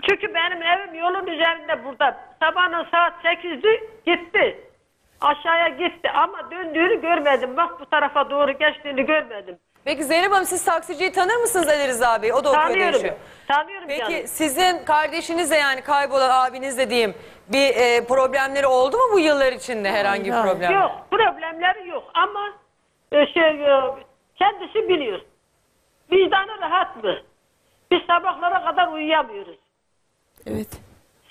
Speaker 10: Çünkü benim evim yolun üzerinde burada. Sabahın saat 8'di gitti. Aşağıya gitti ama döndüğünü görmedim. Bak bu tarafa doğru geçtiğini görmedim.
Speaker 1: Peki Zeynep Hanım siz taksiciyi tanır mısınız Ali Rıza Bey? O da o köyde
Speaker 10: Tanıyorum.
Speaker 1: yaşıyor.
Speaker 10: Tanıyorum
Speaker 1: Peki
Speaker 10: canım.
Speaker 1: sizin kardeşinizle yani kaybolan abinizle diyeyim bir e, problemleri oldu mu bu yıllar içinde herhangi bir problem?
Speaker 10: Yok problemleri yok ama e, şey e, kendisi biliyor. Vicdanı rahat mı? Biz sabahlara kadar uyuyamıyoruz.
Speaker 2: Evet.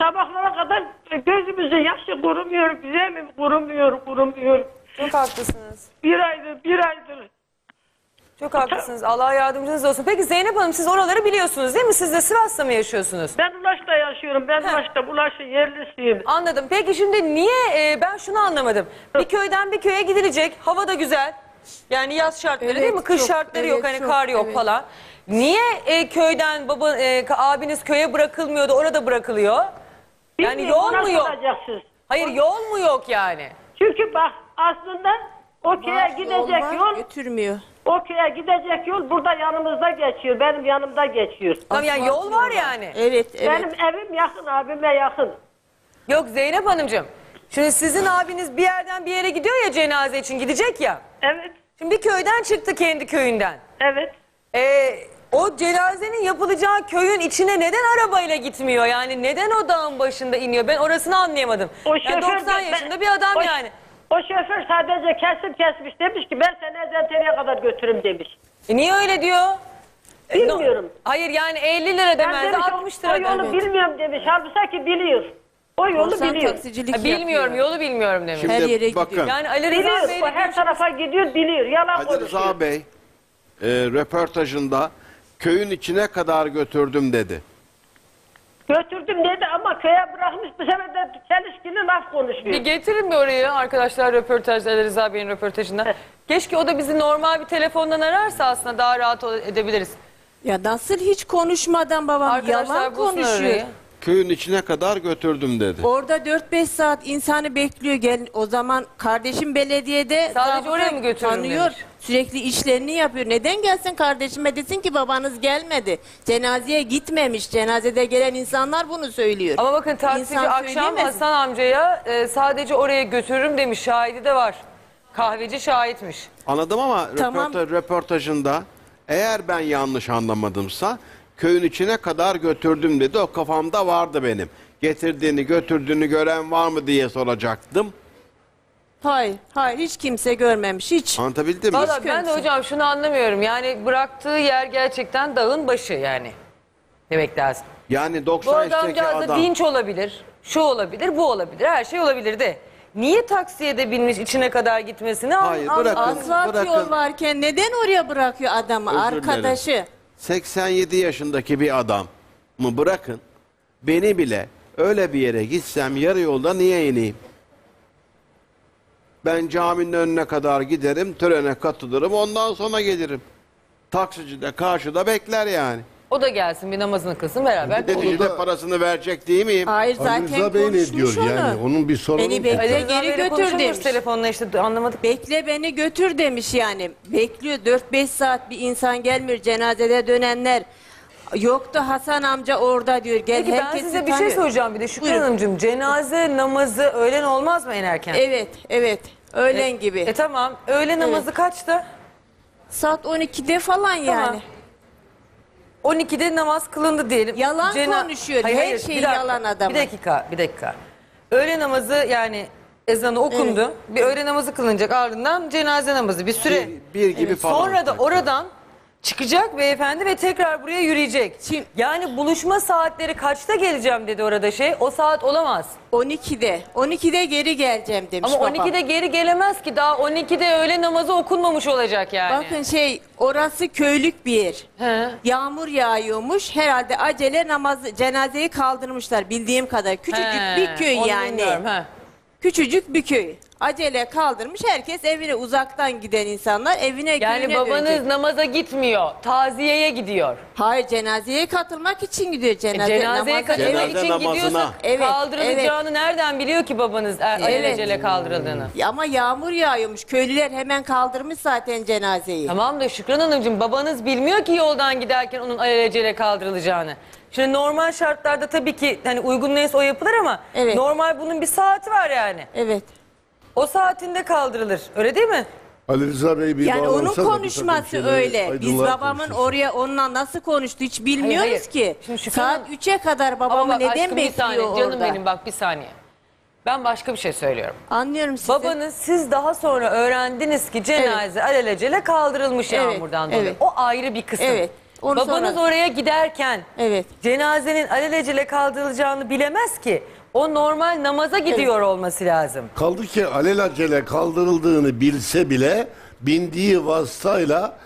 Speaker 10: Sabahlara kadar e, gözümüzün yaşı kurumuyor, güzelim kurumuyor, kurumuyor.
Speaker 1: Çok haklısınız.
Speaker 10: Bir aydır, bir aydır.
Speaker 1: Çok haklısınız. Allah yardımcınız olsun. Peki Zeynep Hanım siz oraları biliyorsunuz değil mi? Siz de Sivas'ta mı yaşıyorsunuz?
Speaker 10: Ben Ulaş'ta yaşıyorum. Ben
Speaker 1: Heh.
Speaker 10: Ulaş'ta, Ulaş'ın yerlisiyim.
Speaker 1: Anladım. Peki şimdi niye e, ben şunu anlamadım. Bir köyden bir köye gidilecek. Hava da güzel. Yani yaz şartları
Speaker 2: Evet,
Speaker 1: değil mi? Kış
Speaker 2: çok,
Speaker 1: şartları yok.
Speaker 2: evet,
Speaker 1: Hani
Speaker 2: çok,
Speaker 1: kar yok
Speaker 2: evet.
Speaker 1: falan. Niye e, köyden baba e, abiniz köye bırakılmıyordu? Orada bırakılıyor. Yani
Speaker 10: Bilmiyorum,
Speaker 1: yol
Speaker 10: ona
Speaker 1: mu yok?
Speaker 10: soracaksınız.
Speaker 1: Hayır yol mu yok yani?
Speaker 10: Çünkü bak aslında o köye
Speaker 2: Var,
Speaker 10: gidecek
Speaker 2: var,
Speaker 10: yol,
Speaker 2: götürmüyor.
Speaker 10: o köye gidecek yol burada yanımızda geçiyor. Benim yanımda geçiyor.
Speaker 1: Tamam yani yol var yani.
Speaker 2: Evet, evet.
Speaker 10: Benim evim yakın, abime yakın.
Speaker 1: Yok Zeynep Hanımcığım. Şimdi sizin abiniz bir yerden bir yere gidiyor ya cenaze için gidecek ya.
Speaker 10: Evet,
Speaker 1: Şimdi bir köyden çıktı kendi köyünden.
Speaker 10: evet.
Speaker 1: Ee, o cenazenin yapılacağı köyün içine neden arabayla gitmiyor? Yani neden o dağın başında iniyor? Ben orasını anlayamadım.
Speaker 10: O
Speaker 1: yani 90
Speaker 10: ben-
Speaker 1: yaşında bir adam
Speaker 10: o-
Speaker 1: yani.
Speaker 10: O şoför sadece kesim kesmiş demiş ki ben seni Ezentere'ye kadar götürürüm demiş.
Speaker 1: E niye öyle diyor? E, no-
Speaker 10: Bilmiyorum.
Speaker 1: Hayır yani 50 lira
Speaker 10: Ben
Speaker 1: demezdi
Speaker 10: demiş,
Speaker 1: 60
Speaker 10: o,
Speaker 1: lira
Speaker 10: o yolu
Speaker 1: demez.
Speaker 10: bilmiyorum demiş. Halbuki biliyor. O yolu
Speaker 2: Korsan
Speaker 10: biliyor.
Speaker 2: taksicilik
Speaker 1: Ha, bilmiyorum
Speaker 2: yapıyor.
Speaker 1: yolu bilmiyorum demiş.
Speaker 7: Şimdi
Speaker 2: Her yere
Speaker 7: bakın
Speaker 2: gidiyor.
Speaker 1: Yani Ali Rıza
Speaker 10: O her tarafa gidiyor biliyor. Yalan
Speaker 7: Ali. Rıza Bey e, röportajında köyün içine kadar götürdüm dedi.
Speaker 10: Götürdüm dedi ama köye bırakmış bu sefer de çelişkili laf konuşuyor.
Speaker 1: Bir getirin bir oraya arkadaşlar röportajda Ali Rıza Bey'in röportajında. Keşke o da bizi normal bir telefondan ararsa aslında daha rahat edebiliriz.
Speaker 2: Ya nasıl hiç konuşmadan babam
Speaker 1: Arkadaşlar
Speaker 2: yalan
Speaker 1: bulsun
Speaker 2: konuşuyor.
Speaker 1: orayı.
Speaker 7: Köyün içine kadar götürdüm dedi.
Speaker 2: Orada 4-5 saat insanı bekliyor. Gel o zaman kardeşim belediyede
Speaker 1: Sadece oraya mı götürürüm
Speaker 2: tanıyor.
Speaker 1: demiş.
Speaker 2: Sürekli işlerini yapıyor. Neden gelsin kardeşime desin ki babanız gelmedi. Cenazeye gitmemiş. Cenazede gelen insanlar bunu söylüyor.
Speaker 1: Ama bakın taksici
Speaker 2: İnsan
Speaker 1: akşam? Hasan amcaya e, sadece oraya götürürüm demiş. Şahidi de var. Kahveci şahitmiş.
Speaker 7: Anladım ama
Speaker 2: Tamam.
Speaker 7: röporta- röportajında eğer ben yanlış anlamadımsa köyün içine kadar götürdüm dedi. O kafamda vardı benim. Getirdiğini götürdüğünü gören var mı diye soracaktım.
Speaker 2: Hayır, hayır hiç kimse görmemiş. Hiç.
Speaker 7: Anlatabildim mi?
Speaker 1: Valla ben de hocam şunu anlamıyorum. Yani bıraktığı yer gerçekten dağın başı yani. Demek lazım.
Speaker 7: Yani
Speaker 1: Bu
Speaker 7: 90 yaşındaki
Speaker 1: adamcağız da
Speaker 7: adam.
Speaker 1: dinç olabilir. Şu olabilir, bu olabilir. Her şey olabilir de. Niye taksiye de binmiş içine kadar gitmesini an-
Speaker 7: Hayır,
Speaker 1: an-
Speaker 7: bırakın.
Speaker 2: Asfalt
Speaker 7: bırakın.
Speaker 2: yol varken neden oraya bırakıyor adamı?
Speaker 7: Özür dilerim.
Speaker 2: Arkadaşı.
Speaker 7: 87 yaşındaki bir adam mı bırakın beni bile Öyle bir yere gitsem yarı yolda niye ineyim? Ben caminin önüne kadar giderim, törene katılırım, ondan sonra gelirim. Taksici de karşıda bekler yani.
Speaker 1: O da gelsin bir namazını kılsın beraber.
Speaker 7: Neticede parasını verecek değil miyim?
Speaker 2: Hayır
Speaker 3: Ali
Speaker 2: zaten
Speaker 3: Rıza Bey ne diyor
Speaker 2: onu.
Speaker 3: yani? Onun bir sorunu
Speaker 2: Beni bekle.
Speaker 1: Ali
Speaker 2: Geri götür demiş.
Speaker 1: telefonla işte anlamadık.
Speaker 2: Bekle beni götür demiş yani. Bekliyor 4-5 saat bir insan gelmiyor cenazede dönenler. Yoktu Hasan amca orada diyor. Gel
Speaker 1: Peki ben size bir şey soracağım bir de Şükran
Speaker 2: Buyurun.
Speaker 1: Hanımcığım. Cenaze namazı öğlen olmaz mı en erken?
Speaker 2: Evet evet öğlen gibi.
Speaker 1: E tamam. Öğle namazı kaçta?
Speaker 2: Saat 12'de falan yani.
Speaker 1: 12'de namaz kılındı diyelim.
Speaker 2: Yalan konuşuyor. Her şey
Speaker 1: bir dakika,
Speaker 2: yalan adamın.
Speaker 1: Bir dakika, bir dakika. Öğle namazı yani ezanı okundu. Bir öğle namazı kılınacak ardından cenaze namazı bir süre.
Speaker 7: Bir, bir gibi falan.
Speaker 1: Sonra da
Speaker 7: olacak.
Speaker 1: oradan çıkacak beyefendi ve tekrar buraya yürüyecek.
Speaker 2: Şimdi-
Speaker 1: yani buluşma saatleri kaçta geleceğim dedi orada şey. O saat olamaz.
Speaker 2: 12'de. 12'de geri geleceğim demiş
Speaker 1: Ama
Speaker 2: babam.
Speaker 1: 12'de geri gelemez ki daha 12'de öğle namazı okunmamış olacak yani.
Speaker 2: Bakın şey orası köylük bir yer.
Speaker 1: He.
Speaker 2: Yağmur yağıyormuş. Herhalde acele namazı cenazeyi kaldırmışlar bildiğim kadar. Küçücük
Speaker 1: He,
Speaker 2: bir köy
Speaker 1: onu
Speaker 2: yani.
Speaker 1: bilmiyorum, he.
Speaker 2: Küçücük bir köy. Acele kaldırmış. Herkes evine uzaktan giden insanlar evine
Speaker 1: Yani
Speaker 2: köyüne
Speaker 1: babanız
Speaker 2: dönecek.
Speaker 1: namaza gitmiyor. Taziyeye gidiyor.
Speaker 2: Hayır cenazeye katılmak için gidiyor
Speaker 1: E,
Speaker 2: cenaze.
Speaker 1: cenazeye
Speaker 2: namaza-
Speaker 1: katılmak
Speaker 7: Cenaze
Speaker 1: için
Speaker 7: namazına.
Speaker 1: gidiyorsa
Speaker 2: Evet,
Speaker 1: kaldırılacağını nereden biliyor ki babanız er,
Speaker 2: Evet.
Speaker 1: alelacele kaldırıldığını?
Speaker 2: Ama yağmur yağıyormuş. Köylüler hemen kaldırmış zaten cenazeyi.
Speaker 1: Tamam da Şükran Hanımcığım babanız bilmiyor ki yoldan giderken onun alelacele kaldırılacağını. Şimdi normal şartlarda tabii ki hani uygun neyse o yapılır ama
Speaker 2: Evet.
Speaker 1: normal bunun bir saati var yani.
Speaker 2: Evet.
Speaker 1: O saatinde kaldırılır. Öyle değil mi?
Speaker 3: Ali Rıza Bey bir
Speaker 2: Yani onun
Speaker 3: bağlansa da bir takım
Speaker 2: konuşması
Speaker 3: şeyleri
Speaker 2: öyle. Biz
Speaker 3: aydınlığa
Speaker 2: babamın
Speaker 3: kavuştursun.
Speaker 2: oraya onunla nasıl konuştu hiç bilmiyoruz
Speaker 1: Hayır, hayır.
Speaker 2: ki.
Speaker 1: Şimdi Şükran
Speaker 2: Saat
Speaker 1: Hanım-
Speaker 2: 3'e kadar babamı
Speaker 1: Ama bak
Speaker 2: neden
Speaker 1: aşkım bir
Speaker 2: bekliyor
Speaker 1: saniye
Speaker 2: orada?
Speaker 1: canım benim bak bir saniye. Ben başka bir şey söylüyorum.
Speaker 2: Anlıyorum sizi.
Speaker 1: Babanız siz daha sonra öğrendiniz ki cenaze alelacele kaldırılmış
Speaker 2: Evet,
Speaker 1: yağmurdan dolayı.
Speaker 2: evet.
Speaker 1: O ayrı bir kısım.
Speaker 2: Evet, onu
Speaker 1: Babanız
Speaker 2: sonra-
Speaker 1: oraya giderken
Speaker 2: Evet.
Speaker 1: cenazenin alelacele kaldırılacağını bilemez ki. O normal namaza gidiyor olması lazım.
Speaker 3: Kaldı ki alelacele kaldırıldığını bilse bile bindiği vasıtayla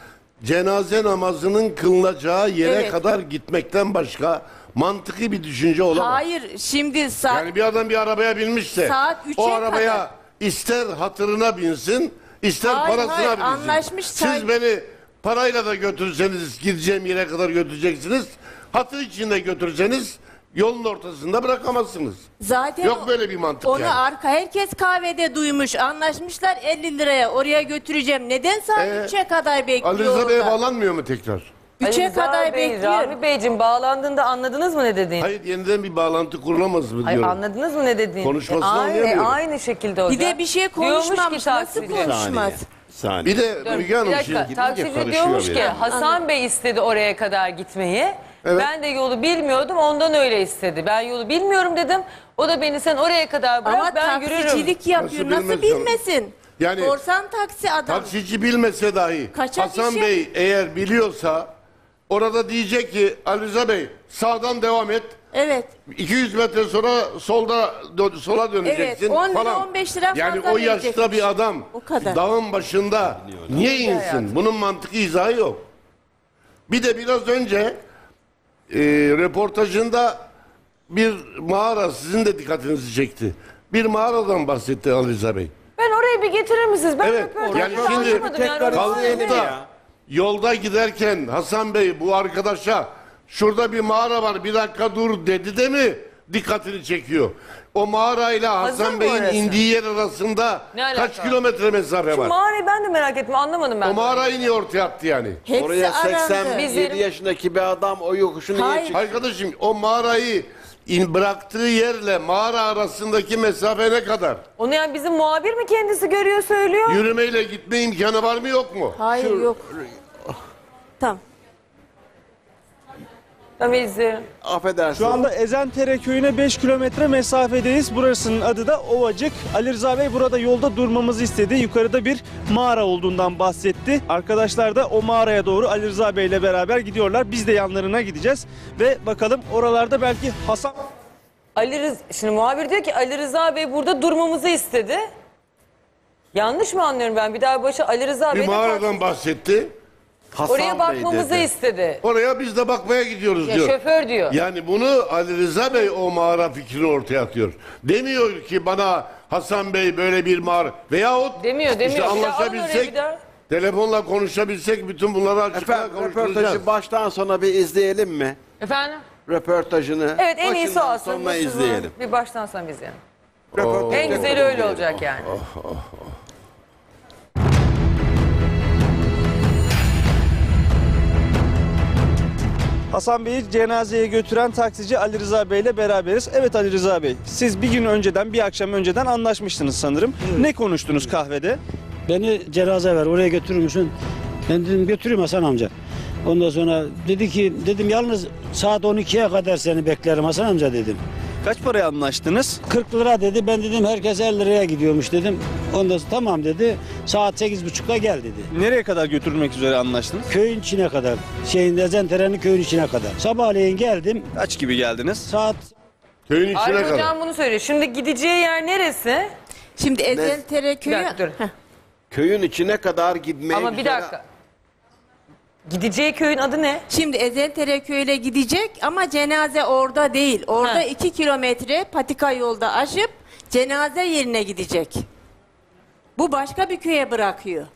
Speaker 3: cenaze namazının kılınacağı yere
Speaker 2: Evet.
Speaker 3: kadar gitmekten başka mantıklı bir düşünce olamaz.
Speaker 2: Hayır şimdi saat
Speaker 3: Yani bir adam bir arabaya binmişse
Speaker 2: Saat üçe
Speaker 3: o arabaya
Speaker 2: kadar.
Speaker 3: ister hatırına binsin ister
Speaker 2: Hayır,
Speaker 3: parasına
Speaker 2: hayır,
Speaker 3: binsin.
Speaker 2: anlaşmış
Speaker 3: Siz beni parayla da götürseniz gideceğim yere kadar götüreceksiniz. Hatır içinde götürseniz yolun ortasında bırakamazsınız.
Speaker 2: zaten
Speaker 3: Yok
Speaker 2: o-
Speaker 3: böyle bir mantık
Speaker 2: onu
Speaker 3: yani.
Speaker 2: arka herkes kahvede duymuş. Anlaşmışlar 50 liraya oraya götüreceğim. Neden saat
Speaker 3: Ee,
Speaker 2: 3'e kadar bekliyor
Speaker 3: Ali Rıza Bey'e
Speaker 2: orada?
Speaker 3: bağlanmıyor mu tekrar?
Speaker 2: 3'e
Speaker 1: Ali Rıza
Speaker 2: kadar
Speaker 1: Bey,
Speaker 2: bekliyor.
Speaker 1: Rami Beyciğim bağlandığında anladınız mı ne dediğini?
Speaker 3: Hayır yeniden bir bağlantı kurulamaz mı
Speaker 1: Ay,
Speaker 3: diyorum.
Speaker 1: anladınız mı ne dediğini?
Speaker 3: Konuşmasını
Speaker 1: aynı,
Speaker 3: anlayamıyorum.
Speaker 1: aynı şekilde olacak.
Speaker 2: Bir de bir şey
Speaker 1: Diyormuş ki
Speaker 2: konuşmamış. Nasıl
Speaker 1: taksici-
Speaker 2: konuşmaz?
Speaker 7: Saniye.
Speaker 3: Bir de Müge Hanım
Speaker 1: bir dakika.
Speaker 3: şimdi
Speaker 1: Taksici
Speaker 7: karışıyor
Speaker 1: diyormuş ki
Speaker 7: biraz.
Speaker 1: Hasan Bey istedi oraya kadar gitmeyi.
Speaker 3: Evet.
Speaker 1: Ben de yolu bilmiyordum ondan öyle istedi. Ben yolu bilmiyorum dedim. O da beni sen oraya kadar bırak
Speaker 2: Ama
Speaker 1: ben yürürüm.
Speaker 2: taksicilik yapıyor.
Speaker 3: Nasıl
Speaker 2: Nasıl,
Speaker 3: bilmez canım?
Speaker 2: bilmesin?
Speaker 3: Yani-
Speaker 2: Korsan taksi adam.
Speaker 3: taksici bilmese dahi
Speaker 2: Kaçak
Speaker 3: Hasan
Speaker 2: işi-
Speaker 3: Bey eğer biliyorsa orada diyecek ki Ali Rıza Bey sağdan devam et.
Speaker 2: Evet.
Speaker 3: 200 metre sonra solda dö- sola döneceksin
Speaker 2: Evet, 10 lira,
Speaker 3: falan.
Speaker 2: 15 lira
Speaker 3: Yani
Speaker 2: fazla
Speaker 3: o yaşta
Speaker 2: verecekmiş.
Speaker 3: bir adam
Speaker 2: O kadar.
Speaker 3: dağın başında niye insin? Bunun mantıklı izahı yok. Bir de biraz önce e, röportajında bir mağara sizin de dikkatinizi çekti. Bir mağaradan bahsetti Ali Rıza Bey.
Speaker 1: Ben oraya bir getirir misiniz? Ben
Speaker 3: Evet, yani şimdi
Speaker 1: anlamadım yani.
Speaker 7: tekrar
Speaker 1: Orası ne?
Speaker 7: ya.
Speaker 3: Yolda giderken Hasan Bey bu arkadaşa şurada bir mağara var bir dakika dur dedi de mi dikkatini çekiyor? O mağarayla
Speaker 1: Hazır
Speaker 3: Hasan
Speaker 1: mı
Speaker 3: Bey'in
Speaker 1: orası?
Speaker 3: indiği yer arasında
Speaker 1: Ne alaka?
Speaker 3: kaç kilometre mesafe
Speaker 1: Şu
Speaker 3: var?
Speaker 1: mağarayı ben de merak ettim anlamadım ben.
Speaker 3: O mağarayı niye ortaya attı yani?
Speaker 2: Hepsi
Speaker 7: Oraya
Speaker 2: arandı.
Speaker 7: 87
Speaker 1: Bizim-
Speaker 7: yaşındaki bir adam o yokuşu niye
Speaker 2: Hayır.
Speaker 7: çıktı?
Speaker 3: Arkadaşım o mağarayı in bıraktığı yerle mağara arasındaki mesafe ne kadar?
Speaker 1: Onu yani bizim muhabir mi kendisi görüyor söylüyor?
Speaker 3: Yürümeyle gitme imkanı var mı yok mu?
Speaker 2: Hayır yok. Tamam.
Speaker 1: Ben bir izleyelim.
Speaker 7: Affedersin.
Speaker 4: Şu anda Ezentere köyüne 5 kilometre mesafedeyiz. Burasının adı da Ovacık. Ali Rıza Bey burada yolda durmamızı istedi. Yukarıda bir mağara olduğundan bahsetti. Arkadaşlar da o mağaraya doğru Ali Rıza Bey ile beraber gidiyorlar. Biz de yanlarına gideceğiz. Ve bakalım oralarda belki Hasan
Speaker 1: Ali Rız şimdi muhabir diyor ki Ali Rıza Bey burada durmamızı istedi. Yanlış mı anlıyorum ben? Bir daha başa Ali Rıza Bey
Speaker 3: Bir mağaradan bahsetti.
Speaker 7: Hasan
Speaker 1: Oraya
Speaker 7: Bey
Speaker 1: bakmamızı
Speaker 7: dedi.
Speaker 1: istedi.
Speaker 3: Oraya biz de bakmaya gidiyoruz
Speaker 1: Ya
Speaker 3: diyor.
Speaker 1: şoför diyor.
Speaker 3: Yani bunu Ali Rıza Bey o mağara fikrini ortaya atıyor. Demiyor ki bana Hasan Bey böyle bir mağara veyahut
Speaker 1: Demiyor, demiyor.
Speaker 3: işte
Speaker 1: Bir daha alın oraya
Speaker 3: anlaşabilsek
Speaker 1: bir daha.
Speaker 3: telefonla konuşabilsek bütün bunları açıklığa
Speaker 7: Efendim röportajı baştan sona bir izleyelim mi?
Speaker 1: Efendim?
Speaker 7: Röportajını
Speaker 1: Evet en iyisi
Speaker 7: başından
Speaker 1: olsun.
Speaker 7: sonuna izleyelim.
Speaker 1: Bir baştan sona izleyelim.
Speaker 7: Röportajı
Speaker 1: En güzeli öyle olacak yani.
Speaker 4: Hasan Bey'i cenazeye götüren taksici Ali Rıza Bey ile beraberiz. Evet Ali Rıza Bey, siz bir gün önceden, bir akşam önceden anlaşmıştınız sanırım. Ne konuştunuz kahvede?
Speaker 8: Beni cenaze ver oraya götürür müsün? Ben dedim götüreyim Hasan amca. Ondan sonra dedi ki dedim yalnız saat 12'ye kadar seni beklerim Hasan amca dedim.
Speaker 4: Kaç paraya anlaştınız?
Speaker 8: 40 lira dedi. Ben dedim herkes 50 liraya gidiyormuş dedim. Ondan sonra tamam dedi. Saat 8.30'da gel dedi.
Speaker 4: Nereye kadar götürmek üzere anlaştınız?
Speaker 8: Köyün içine kadar. Şeyin Ezentere'nin köyün içine kadar. Sabahleyin geldim.
Speaker 4: Kaç gibi geldiniz?
Speaker 8: Saat
Speaker 3: Köyün içine
Speaker 1: Arif
Speaker 3: kadar.
Speaker 1: hocam bunu söylüyor. Şimdi gideceği yer neresi?
Speaker 2: Şimdi Ezentere
Speaker 1: Bir
Speaker 2: köyü...
Speaker 1: dakika dur.
Speaker 7: Köyün içine kadar gitmeye
Speaker 1: Ama bir
Speaker 7: güzel-
Speaker 1: dakika. Gideceği köyün adı ne?
Speaker 2: Şimdi Ezentere köyüne gidecek ama cenaze orada değil. Orada
Speaker 1: Ha.
Speaker 2: 2 kilometre patika yolda aşıp cenaze yerine gidecek. Bu başka bir köye bırakıyor.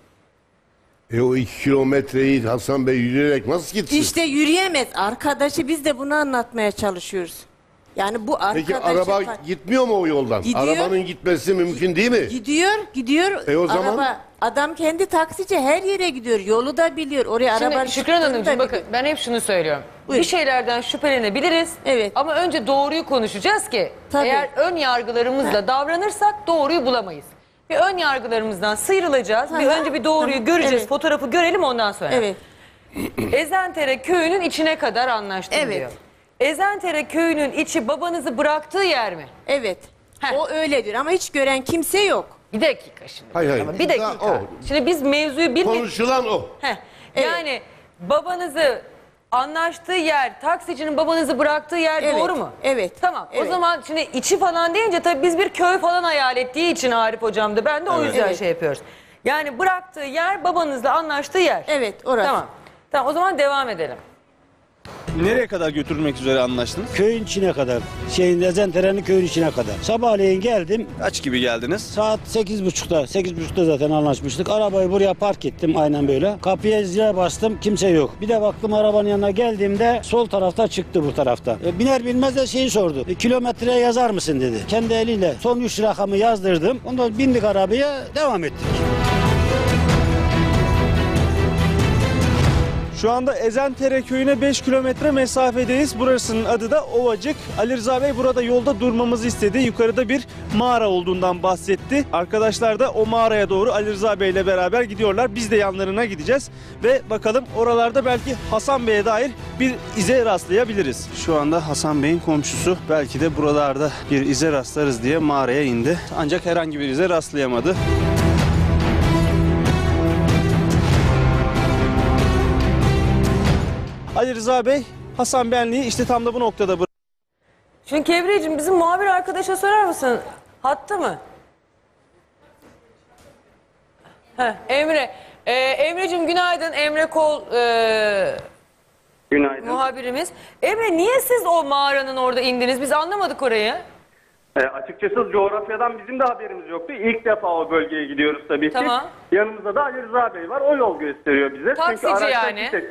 Speaker 3: E o iki kilometreyi Hasan Bey yürüyerek nasıl gitsin?
Speaker 2: İşte yürüyemez. Arkadaşı biz de bunu anlatmaya çalışıyoruz. Yani bu arkadaşı...
Speaker 3: Peki araba gitmiyor mu o yoldan?
Speaker 2: Gidiyor.
Speaker 3: Arabanın gitmesi mümkün değil mi?
Speaker 2: Gidiyor, gidiyor.
Speaker 3: E o zaman?
Speaker 2: Araba, adam kendi taksici her yere gidiyor. Yolu da biliyor. Oraya
Speaker 1: Şimdi
Speaker 2: araba
Speaker 1: Şükran Hanımcığım bakın ben hep şunu söylüyorum.
Speaker 2: Buyurun.
Speaker 1: Bir şeylerden şüphelenebiliriz.
Speaker 2: Evet.
Speaker 1: Ama önce doğruyu konuşacağız ki
Speaker 2: Tabii.
Speaker 1: eğer ön yargılarımızla davranırsak doğruyu bulamayız. Bir ön yargılarımızdan sıyrılacağız. Bir
Speaker 2: Hı hı.
Speaker 1: önce bir doğruyu
Speaker 2: hı.
Speaker 1: göreceğiz,
Speaker 2: Evet.
Speaker 1: fotoğrafı görelim ondan sonra.
Speaker 2: Evet.
Speaker 1: Ezentere köyünün içine kadar anlaştım
Speaker 2: Evet.
Speaker 1: diyor. Ezentere köyünün içi babanızı bıraktığı yer mi?
Speaker 2: Evet.
Speaker 1: Heh.
Speaker 2: O öyledir ama hiç gören kimse yok.
Speaker 1: Bir dakika şimdi.
Speaker 3: Hayır, hayır.
Speaker 1: Ama bir dakika.
Speaker 3: O.
Speaker 1: Şimdi biz mevzuyu bilmedik.
Speaker 3: Konuşulan o.
Speaker 1: Heh,
Speaker 2: Evet.
Speaker 1: Yani babanızı anlaştığı yer, taksicinin babanızı bıraktığı yer
Speaker 2: Evet,
Speaker 1: doğru mu?
Speaker 2: evet,
Speaker 1: Tamam. O
Speaker 2: evet.
Speaker 1: zaman şimdi içi falan deyince tabii biz bir köy falan hayal ettiği için Arif hocam da ben de o yüzden
Speaker 2: Evet.
Speaker 1: şey yapıyoruz. Yani bıraktığı yer babanızla anlaştığı yer.
Speaker 2: Evet, orası.
Speaker 1: Tamam. Tamam o zaman devam edelim.
Speaker 4: Nereye kadar götürmek üzere anlaştınız?
Speaker 8: köyün içine kadar. Şeyin Ezentere'nin köyün içine kadar. Sabahleyin geldim.
Speaker 4: Kaç gibi geldiniz?
Speaker 8: Saat 8.30'da, 8.30'da zaten anlaşmıştık. Arabayı buraya park ettim aynen böyle. Kapıya zile bastım, kimse yok. Bir de baktım arabanın yanına geldiğimde sol tarafta çıktı bu tarafta. E, biner bilmez de şeyi sordu. E, kilometreye yazar mısın dedi. Kendi eliyle son 3 rakamı yazdırdım. Ondan bindik arabaya, devam ettik.
Speaker 4: Şu anda Ezentere köyüne 5 kilometre mesafedeyiz. Burasının adı da Ovacık. Ali Rıza Bey burada yolda durmamızı istedi. Yukarıda bir mağara olduğundan bahsetti. Arkadaşlar da o mağaraya doğru Ali Rıza Bey ile beraber gidiyorlar. Biz de yanlarına gideceğiz. Ve bakalım oralarda belki Hasan Bey'e dair bir ize rastlayabiliriz. Şu anda Hasan Bey'in komşusu belki de buralarda bir ize rastlarız diye mağaraya indi. Ancak herhangi bir ize rastlayamadı. Ali Rıza Bey, Hasan Benli'yi işte tam da bu noktada bıraktı.
Speaker 1: Şimdi Kevreciğim bizim muhabir arkadaşa sorar mısın? Hatta mı? Heh, Emre. Ee, Emre'cim günaydın. Emre Kol e,
Speaker 11: Günaydın.
Speaker 1: muhabirimiz. Emre niye siz o mağaranın orada indiniz? Biz anlamadık orayı.
Speaker 11: E, açıkçası coğrafyadan bizim de haberimiz yoktu. İlk defa o bölgeye gidiyoruz tabii ki.
Speaker 1: Tamam.
Speaker 11: Yanımızda da Ali Rıza Bey var. O yol gösteriyor bize.
Speaker 1: Taksici
Speaker 11: araçtaki
Speaker 1: yani.
Speaker 11: tek,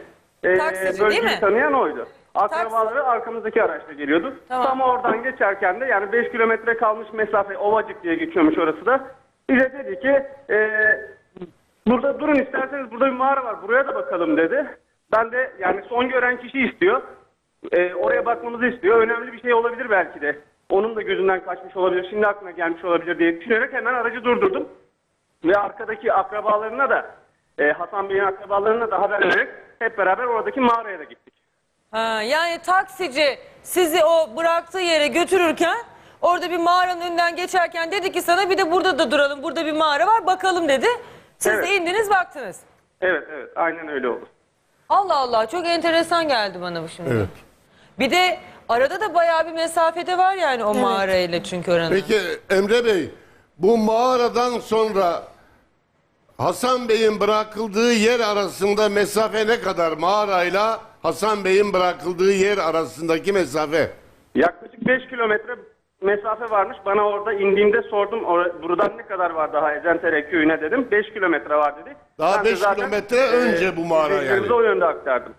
Speaker 11: e,
Speaker 1: Taksici
Speaker 11: bölgeyi
Speaker 1: değil mi?
Speaker 11: tanıyan oydu. Akrabaları arkamızdaki araçla geliyordu.
Speaker 1: Tamam.
Speaker 11: Tam oradan geçerken de yani 5 kilometre kalmış mesafe Ovacık diye geçiyormuş orası da. Bize dedi ki e, burada durun isterseniz burada bir mağara var buraya da bakalım dedi. Ben de yani son gören kişi istiyor. E, oraya bakmamızı istiyor. Önemli bir şey olabilir belki de. Onun da gözünden kaçmış olabilir. Şimdi aklına gelmiş olabilir diye düşünerek hemen aracı durdurdum. Ve arkadaki akrabalarına da e, Hasan Bey'in akrabalarına da haber vererek hep beraber oradaki mağaraya da gittik.
Speaker 1: Ha, yani taksici sizi o bıraktığı yere götürürken orada bir mağaranın önünden geçerken dedi ki sana bir de burada da duralım. Burada bir mağara var bakalım dedi. Siz
Speaker 11: Evet.
Speaker 1: de indiniz baktınız.
Speaker 11: Evet evet aynen öyle oldu.
Speaker 1: Allah Allah çok enteresan geldi bana bu şimdi.
Speaker 3: Evet.
Speaker 1: Bir de arada da bayağı bir mesafede var yani o mağarayla çünkü oranın.
Speaker 3: Peki Emre Bey bu mağaradan sonra Hasan Bey'in bırakıldığı yer arasında mesafe ne kadar mağarayla Hasan Bey'in bırakıldığı yer arasındaki mesafe?
Speaker 11: Yaklaşık 5 kilometre mesafe varmış. Bana orada indiğimde sordum or- buradan ne kadar var daha Ezentere köyüne dedim. 5 kilometre var dedi.
Speaker 3: Daha
Speaker 11: Ben de
Speaker 3: beş
Speaker 11: zaten,
Speaker 3: kilometre
Speaker 11: e,
Speaker 3: önce bu mağara yani.
Speaker 11: o yönde aktardım.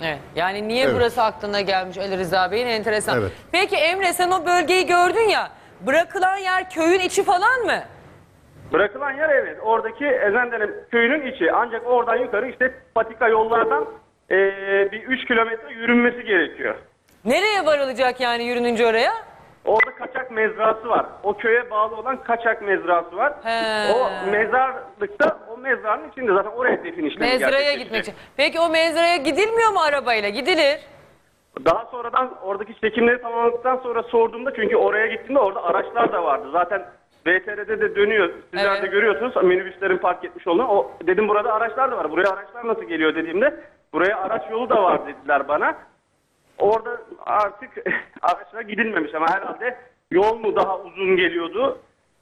Speaker 1: Evet. Yani niye
Speaker 3: Evet.
Speaker 1: burası aklına gelmiş Ali Rıza Bey'in enteresan.
Speaker 3: Evet.
Speaker 1: Peki Emre sen o bölgeyi gördün ya. Bırakılan yer köyün içi falan mı?
Speaker 11: Bırakılan yer evet. Oradaki Ezendere köyünün içi. Ancak oradan yukarı işte patika yollardan e, bir 3 kilometre yürünmesi gerekiyor.
Speaker 1: Nereye varılacak yani yürününce oraya?
Speaker 11: Orada kaçak mezrası var. O köye bağlı olan kaçak mezrası var.
Speaker 1: He.
Speaker 11: O mezarlıkta o mezarın içinde zaten oraya defin işlemi
Speaker 1: Mezraya gitmek için. Peki o mezraya gidilmiyor mu arabayla? Gidilir.
Speaker 11: Daha sonradan oradaki çekimleri tamamladıktan sonra sorduğumda çünkü oraya gittiğimde orada araçlar da vardı. Zaten VTR'de de dönüyor. Sizler
Speaker 1: Evet.
Speaker 11: de görüyorsunuz minibüslerin park etmiş olduğunu. O, dedim burada araçlar da var. Buraya araçlar nasıl geliyor dediğimde buraya araç yolu da var dediler bana. Orada artık araçla gidilmemiş ama herhalde yol mu daha uzun geliyordu?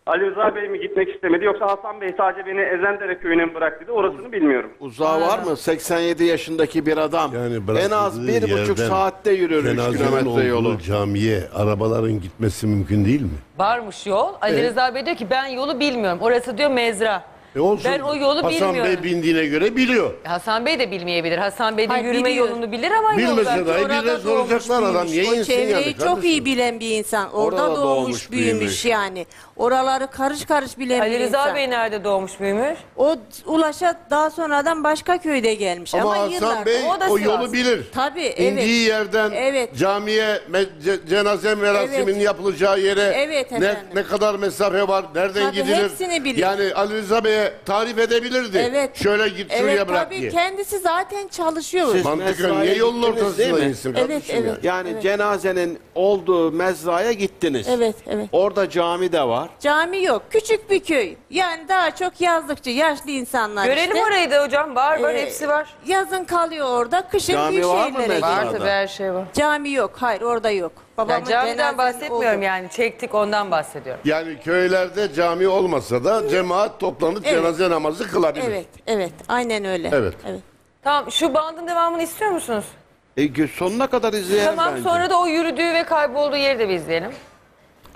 Speaker 11: Ali Rıza Bey mi gitmek istemedi yoksa Hasan Bey sadece beni Ezendere köyüne mi bırak dedi orasını bilmiyorum.
Speaker 7: Uzağı var mı? 87 yaşındaki bir adam.
Speaker 3: Yani
Speaker 7: en az
Speaker 3: bırakıldığı
Speaker 7: bir buçuk
Speaker 3: yerden
Speaker 7: saatte yürür 3
Speaker 3: Cenazenin
Speaker 7: kilometre
Speaker 3: olduğu
Speaker 7: yolu.
Speaker 3: camiye arabaların gitmesi mümkün değil mi?
Speaker 1: Varmış yol. Ali Rıza Bey diyor ki ben yolu bilmiyorum. Orası diyor mezra.
Speaker 3: E olsun.
Speaker 1: Ben o yolu
Speaker 3: Hasan
Speaker 1: bilmiyorum.
Speaker 3: Bey bindiğine göre biliyor.
Speaker 1: Hasan Bey de bilmeyebilir. Hasan Bey de
Speaker 2: Hayır,
Speaker 1: yürüme
Speaker 2: biliyor.
Speaker 1: yolunu bilir ama
Speaker 3: Bilmese
Speaker 1: yolda.
Speaker 3: dahi
Speaker 2: Orada
Speaker 3: bir de soracaklar
Speaker 2: doğmuş,
Speaker 3: adam. Niye
Speaker 2: büyümüş. O
Speaker 3: insin
Speaker 2: çevreyi
Speaker 3: yani
Speaker 2: çok
Speaker 3: kardeşim?
Speaker 2: iyi bilen bir insan. Orada,
Speaker 7: Orada
Speaker 2: doğmuş,
Speaker 7: doğmuş,
Speaker 2: büyümüş.
Speaker 7: büyümüş.
Speaker 2: yani. Oraları karış karış bilen
Speaker 1: Ali
Speaker 2: bir
Speaker 1: Rıza
Speaker 2: insan.
Speaker 1: Bey nerede doğmuş büyümüş?
Speaker 2: O Ulaş'a daha sonradan başka köyde gelmiş ama,
Speaker 3: Ama Hasan
Speaker 2: yıllardır.
Speaker 3: Bey
Speaker 1: O da
Speaker 3: o,
Speaker 1: Sivas.
Speaker 3: yolu bilir.
Speaker 2: Tabii, evet.
Speaker 3: İndiği yerden
Speaker 2: Evet.
Speaker 3: camiye me- ce- cenaze merasiminin
Speaker 2: Evet.
Speaker 3: yapılacağı yere
Speaker 2: Evet
Speaker 3: ne,
Speaker 2: efendim.
Speaker 3: ne kadar mesafe var, nereden
Speaker 2: Tabii,
Speaker 3: gidilir?
Speaker 2: hepsini bilir.
Speaker 3: Yani Ali Rıza Bey'e tarif edebilirdi.
Speaker 2: Evet.
Speaker 3: Şöyle git
Speaker 2: Evet
Speaker 3: şuraya bırak
Speaker 2: tabii
Speaker 3: diye.
Speaker 2: kendisi zaten çalışıyor.
Speaker 7: Siz-
Speaker 3: Mantıken
Speaker 7: Mesaiye
Speaker 3: niye yolun
Speaker 7: gittiniz mi?
Speaker 3: insin
Speaker 2: Evet,
Speaker 3: kardeşim
Speaker 2: evet.
Speaker 3: ya?
Speaker 7: Yani cenazenin olduğu mezraya gittiniz.
Speaker 2: Evet, evet.
Speaker 7: Orada cami de var.
Speaker 2: Cami yok. Küçük bir köy. Yani daha çok yazlıkçı, yaşlı insanlar
Speaker 1: Görelim
Speaker 2: işte.
Speaker 1: orayı da hocam. Var var
Speaker 2: Ee,
Speaker 1: hepsi var.
Speaker 2: Yazın kalıyor orada, kışın
Speaker 7: Cami
Speaker 2: büyük
Speaker 7: var mı
Speaker 2: şehirlere
Speaker 7: mezarda?
Speaker 1: Var
Speaker 2: gidiyor.
Speaker 1: tabii her şey var.
Speaker 2: Cami yok. Hayır orada yok. Babamın
Speaker 1: camiden
Speaker 2: cenazenin
Speaker 1: bahsetmiyorum
Speaker 2: oldu.
Speaker 1: yani. Çektik ondan bahsediyorum.
Speaker 3: Yani köylerde cami olmasa da cemaat toplanıp
Speaker 2: Evet.
Speaker 3: cenaze namazı kılabilir.
Speaker 2: Evet, evet. Aynen öyle.
Speaker 3: Evet.
Speaker 2: evet.
Speaker 1: Tamam şu bandın devamını istiyor musunuz?
Speaker 7: E, gö- sonuna kadar izleyelim
Speaker 1: tamam
Speaker 7: bence.
Speaker 1: sonra da o yürüdüğü ve kaybolduğu yeri de bir izleyelim.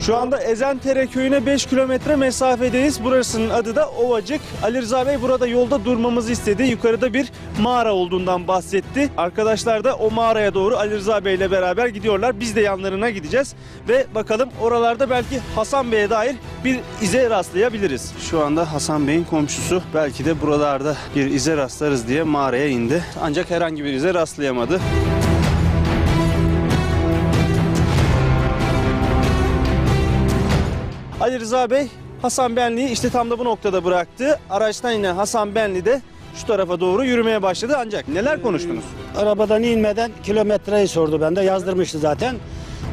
Speaker 4: Şu anda Ezentere köyüne 5 kilometre mesafedeyiz. Burasının adı da Ovacık. Ali Rıza Bey burada yolda durmamızı istedi. Yukarıda bir mağara olduğundan bahsetti. Arkadaşlar da o mağaraya doğru Ali Rıza Bey ile beraber gidiyorlar. Biz de yanlarına gideceğiz. Ve bakalım oralarda belki Hasan Bey'e dair bir ize rastlayabiliriz. Şu anda Hasan Bey'in komşusu belki de buralarda bir ize rastlarız diye mağaraya indi. Ancak herhangi bir ize rastlayamadı. Ali Rıza Bey Hasan Benli'yi işte tam da bu noktada bıraktı. Araçtan yine Hasan Benli de şu tarafa doğru yürümeye başladı. Ancak neler konuştunuz?
Speaker 8: Arabadan inmeden kilometreyi sordu bende. Yazdırmıştı zaten.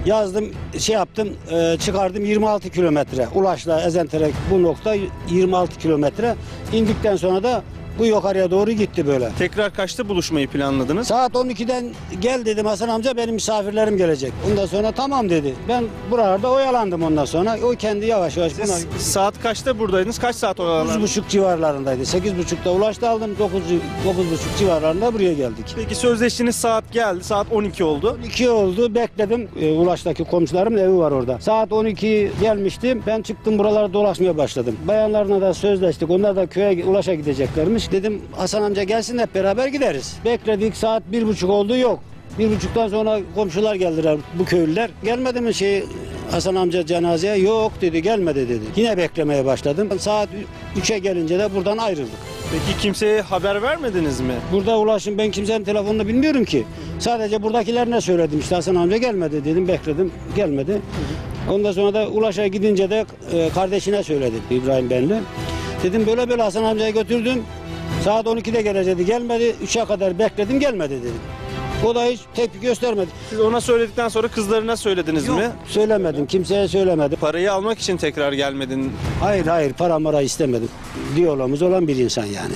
Speaker 8: Yazdım, şey yaptım, e, çıkardım 26 kilometre. Ulaş'la Ezentere bu nokta 26 kilometre. İndikten sonra da bu yukarıya doğru gitti böyle.
Speaker 4: Tekrar kaçta buluşmayı planladınız?
Speaker 8: Saat 12'den gel dedim Hasan amca benim misafirlerim gelecek. Ondan sonra tamam dedi. Ben buralarda oyalandım ondan sonra. O kendi yavaş yavaş buna
Speaker 4: saat kaçta buradaydınız? Kaç saat oyalandınız?
Speaker 8: 9.30 civarlarındaydı. 8.30'da Ulaş'ta aldım. 9 9.30 civarlarında buraya geldik.
Speaker 4: Peki sözleştiğiniz saat geldi. Saat 12 oldu.
Speaker 8: 12 oldu bekledim. Ee, Ulaş'taki komşularımın evi var orada. Saat 12 gelmiştim. Ben çıktım buralara dolaşmaya başladım. Bayanlarla da sözleştik. Onlar da köye Ulaş'a gideceklermiş. Dedim Hasan amca gelsin hep beraber gideriz. Bekledik saat bir buçuk oldu yok. Bir buçuktan sonra komşular geldiler bu köylüler. Gelmedi mi şey Hasan amca cenazeye? Yok dedi gelmedi dedi. Yine beklemeye başladım. Saat 3'e gelince de buradan ayrıldık.
Speaker 4: Peki kimseye haber vermediniz mi?
Speaker 8: Burada ulaşım ben kimsenin telefonunu bilmiyorum ki. Sadece buradakilerine söyledim işte Hasan amca gelmedi dedim bekledim gelmedi. Ondan sonra da Ulaş'a gidince de e, kardeşine söyledim İbrahim Benli. Dedim böyle böyle Hasan amcayı götürdüm. Saat 12'de gelecekti gelmedi. 3'e kadar bekledim gelmedi dedim. O da hiç tepki göstermedi.
Speaker 4: Siz ona söyledikten sonra kızlarına söylediniz mi?
Speaker 8: Söylemedim kimseye söylemedim.
Speaker 4: Parayı almak için tekrar gelmedin.
Speaker 8: Hayır hayır para mara istemedim. Diyalogumuz olan bir insan yani.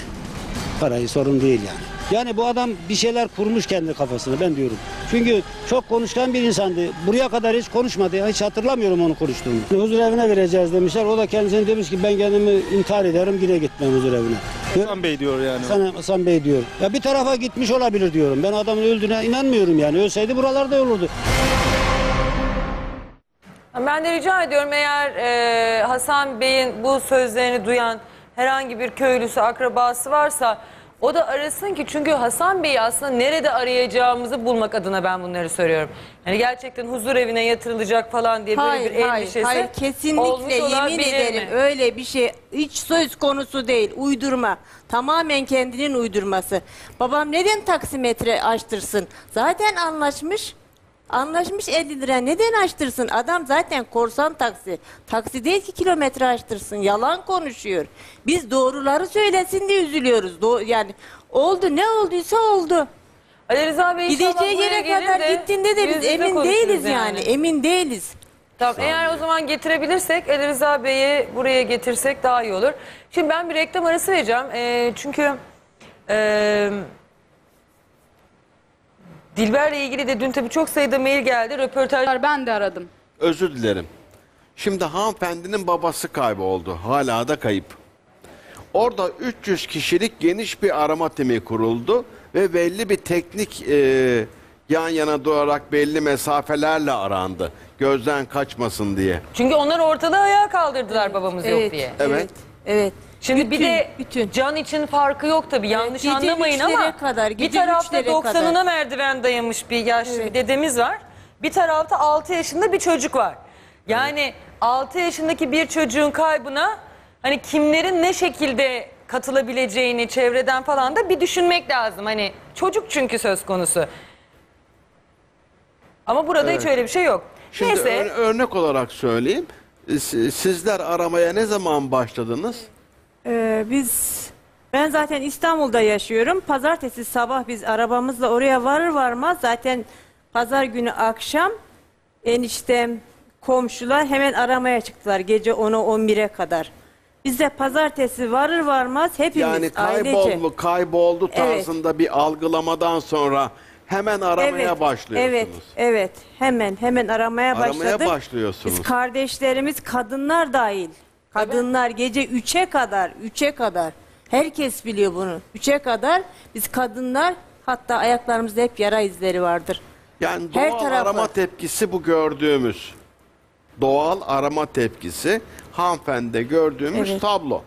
Speaker 8: Parayı sorun değil yani. Yani bu adam bir şeyler kurmuş kendi kafasına ben diyorum. Çünkü çok konuşkan bir insandı. Buraya kadar hiç konuşmadı. Hiç hatırlamıyorum onu konuştuğunu. Huzur evine vereceğiz demişler. O da kendisine demiş ki ben kendimi intihar ederim yine gitmem huzur evine.
Speaker 4: Hasan Bey diyor yani.
Speaker 8: Hasan, Hasan Bey diyor. Ya bir tarafa gitmiş olabilir diyorum. Ben adamın öldüğüne inanmıyorum yani. Ölseydi buralarda olurdu.
Speaker 1: Ben de rica ediyorum eğer e, Hasan Bey'in bu sözlerini duyan herhangi bir köylüsü, akrabası varsa o da arasın ki çünkü Hasan Bey'i aslında nerede arayacağımızı bulmak adına ben bunları söylüyorum. Yani gerçekten huzur evine yatırılacak falan diye böyle
Speaker 2: Hayır,
Speaker 1: bir
Speaker 2: hayır,
Speaker 1: endişesi
Speaker 2: hayır. Kesinlikle yemin ederim
Speaker 1: mi?
Speaker 2: öyle bir şey hiç söz konusu değil. Uydurma. Tamamen kendinin uydurması. Babam neden taksimetre açtırsın? Zaten anlaşmış. Anlaşmış 50 lira. Neden açtırsın? Adam zaten korsan taksi. Taksi değil ki kilometre açtırsın. Yalan konuşuyor. Biz doğruları söylesin diye üzülüyoruz. Do- yani oldu ne olduysa oldu.
Speaker 1: Ali Rıza Bey inşallah
Speaker 2: Gideceği
Speaker 1: buraya
Speaker 2: yere
Speaker 1: gelir
Speaker 2: kadar
Speaker 1: de
Speaker 2: gittiğinde de
Speaker 1: yüz
Speaker 2: biz
Speaker 1: yüze
Speaker 2: emin
Speaker 1: konuşuruz
Speaker 2: değiliz yani. Emin değiliz.
Speaker 1: Tamam eğer o zaman getirebilirsek Ali Rıza Bey'i buraya getirsek daha iyi olur. Şimdi ben bir reklam arası vereceğim. Ee, çünkü e, Dilber'le ilgili de dün tabii çok sayıda mail geldi. Röportaj
Speaker 12: Ben de aradım.
Speaker 7: Özür dilerim. Şimdi hanımefendinin babası kayboldu. Hala da kayıp. Orada 300 kişilik geniş bir arama timi kuruldu ve belli bir teknik e, yan yana durarak belli mesafelerle arandı. Gözden kaçmasın diye.
Speaker 1: Çünkü onlar ortalığı ayağa kaldırdılar babamız yok diye.
Speaker 7: Evet.
Speaker 2: Evet.
Speaker 1: Şimdi bir
Speaker 2: Bütün,
Speaker 1: de
Speaker 2: bütün.
Speaker 1: can için farkı yok tabii yanlış
Speaker 2: gece
Speaker 1: anlamayın ama
Speaker 2: kadar,
Speaker 1: bir tarafta
Speaker 2: üçlere
Speaker 1: 90'ına
Speaker 2: kadar.
Speaker 1: merdiven dayamış bir yaşlı bir
Speaker 2: Evet.
Speaker 1: dedemiz var. Bir tarafta 6 yaşında bir çocuk var. Yani 6 yaşındaki bir çocuğun kaybına hani kimlerin ne şekilde katılabileceğini çevreden falan da bir düşünmek lazım. Hani çocuk çünkü söz konusu. Ama burada hiç öyle bir şey yok.
Speaker 7: Şimdi
Speaker 1: Neyse.
Speaker 7: ör- örnek olarak söyleyeyim. Sizler aramaya ne zaman başladınız?
Speaker 2: Ee, biz ben zaten İstanbul'da yaşıyorum. Pazartesi sabah biz arabamızla oraya varır varmaz zaten pazar günü akşam eniştem komşular hemen aramaya çıktılar gece 10'a 11'e kadar. Biz de pazartesi varır varmaz hepimiz
Speaker 7: Yani
Speaker 2: ailece.
Speaker 7: kayboldu, kayboldu
Speaker 2: Evet.
Speaker 7: tarzında bir algılamadan sonra hemen aramaya başlıyorsunuz.
Speaker 2: Evet, evet. Hemen hemen aramaya
Speaker 7: Aramaya
Speaker 2: başladık.
Speaker 7: başlıyorsunuz.
Speaker 2: Biz kardeşlerimiz, kadınlar dahil. Kadınlar gece 3'e kadar, 3'e kadar. Herkes biliyor bunu. 3'e kadar biz kadınlar hatta ayaklarımızda hep yara izleri vardır.
Speaker 7: Yani
Speaker 2: Her
Speaker 7: doğal
Speaker 2: tarafı.
Speaker 7: arama tepkisi bu gördüğümüz. Doğal arama tepkisi hanımefendi gördüğümüz
Speaker 2: Evet.
Speaker 7: tablo.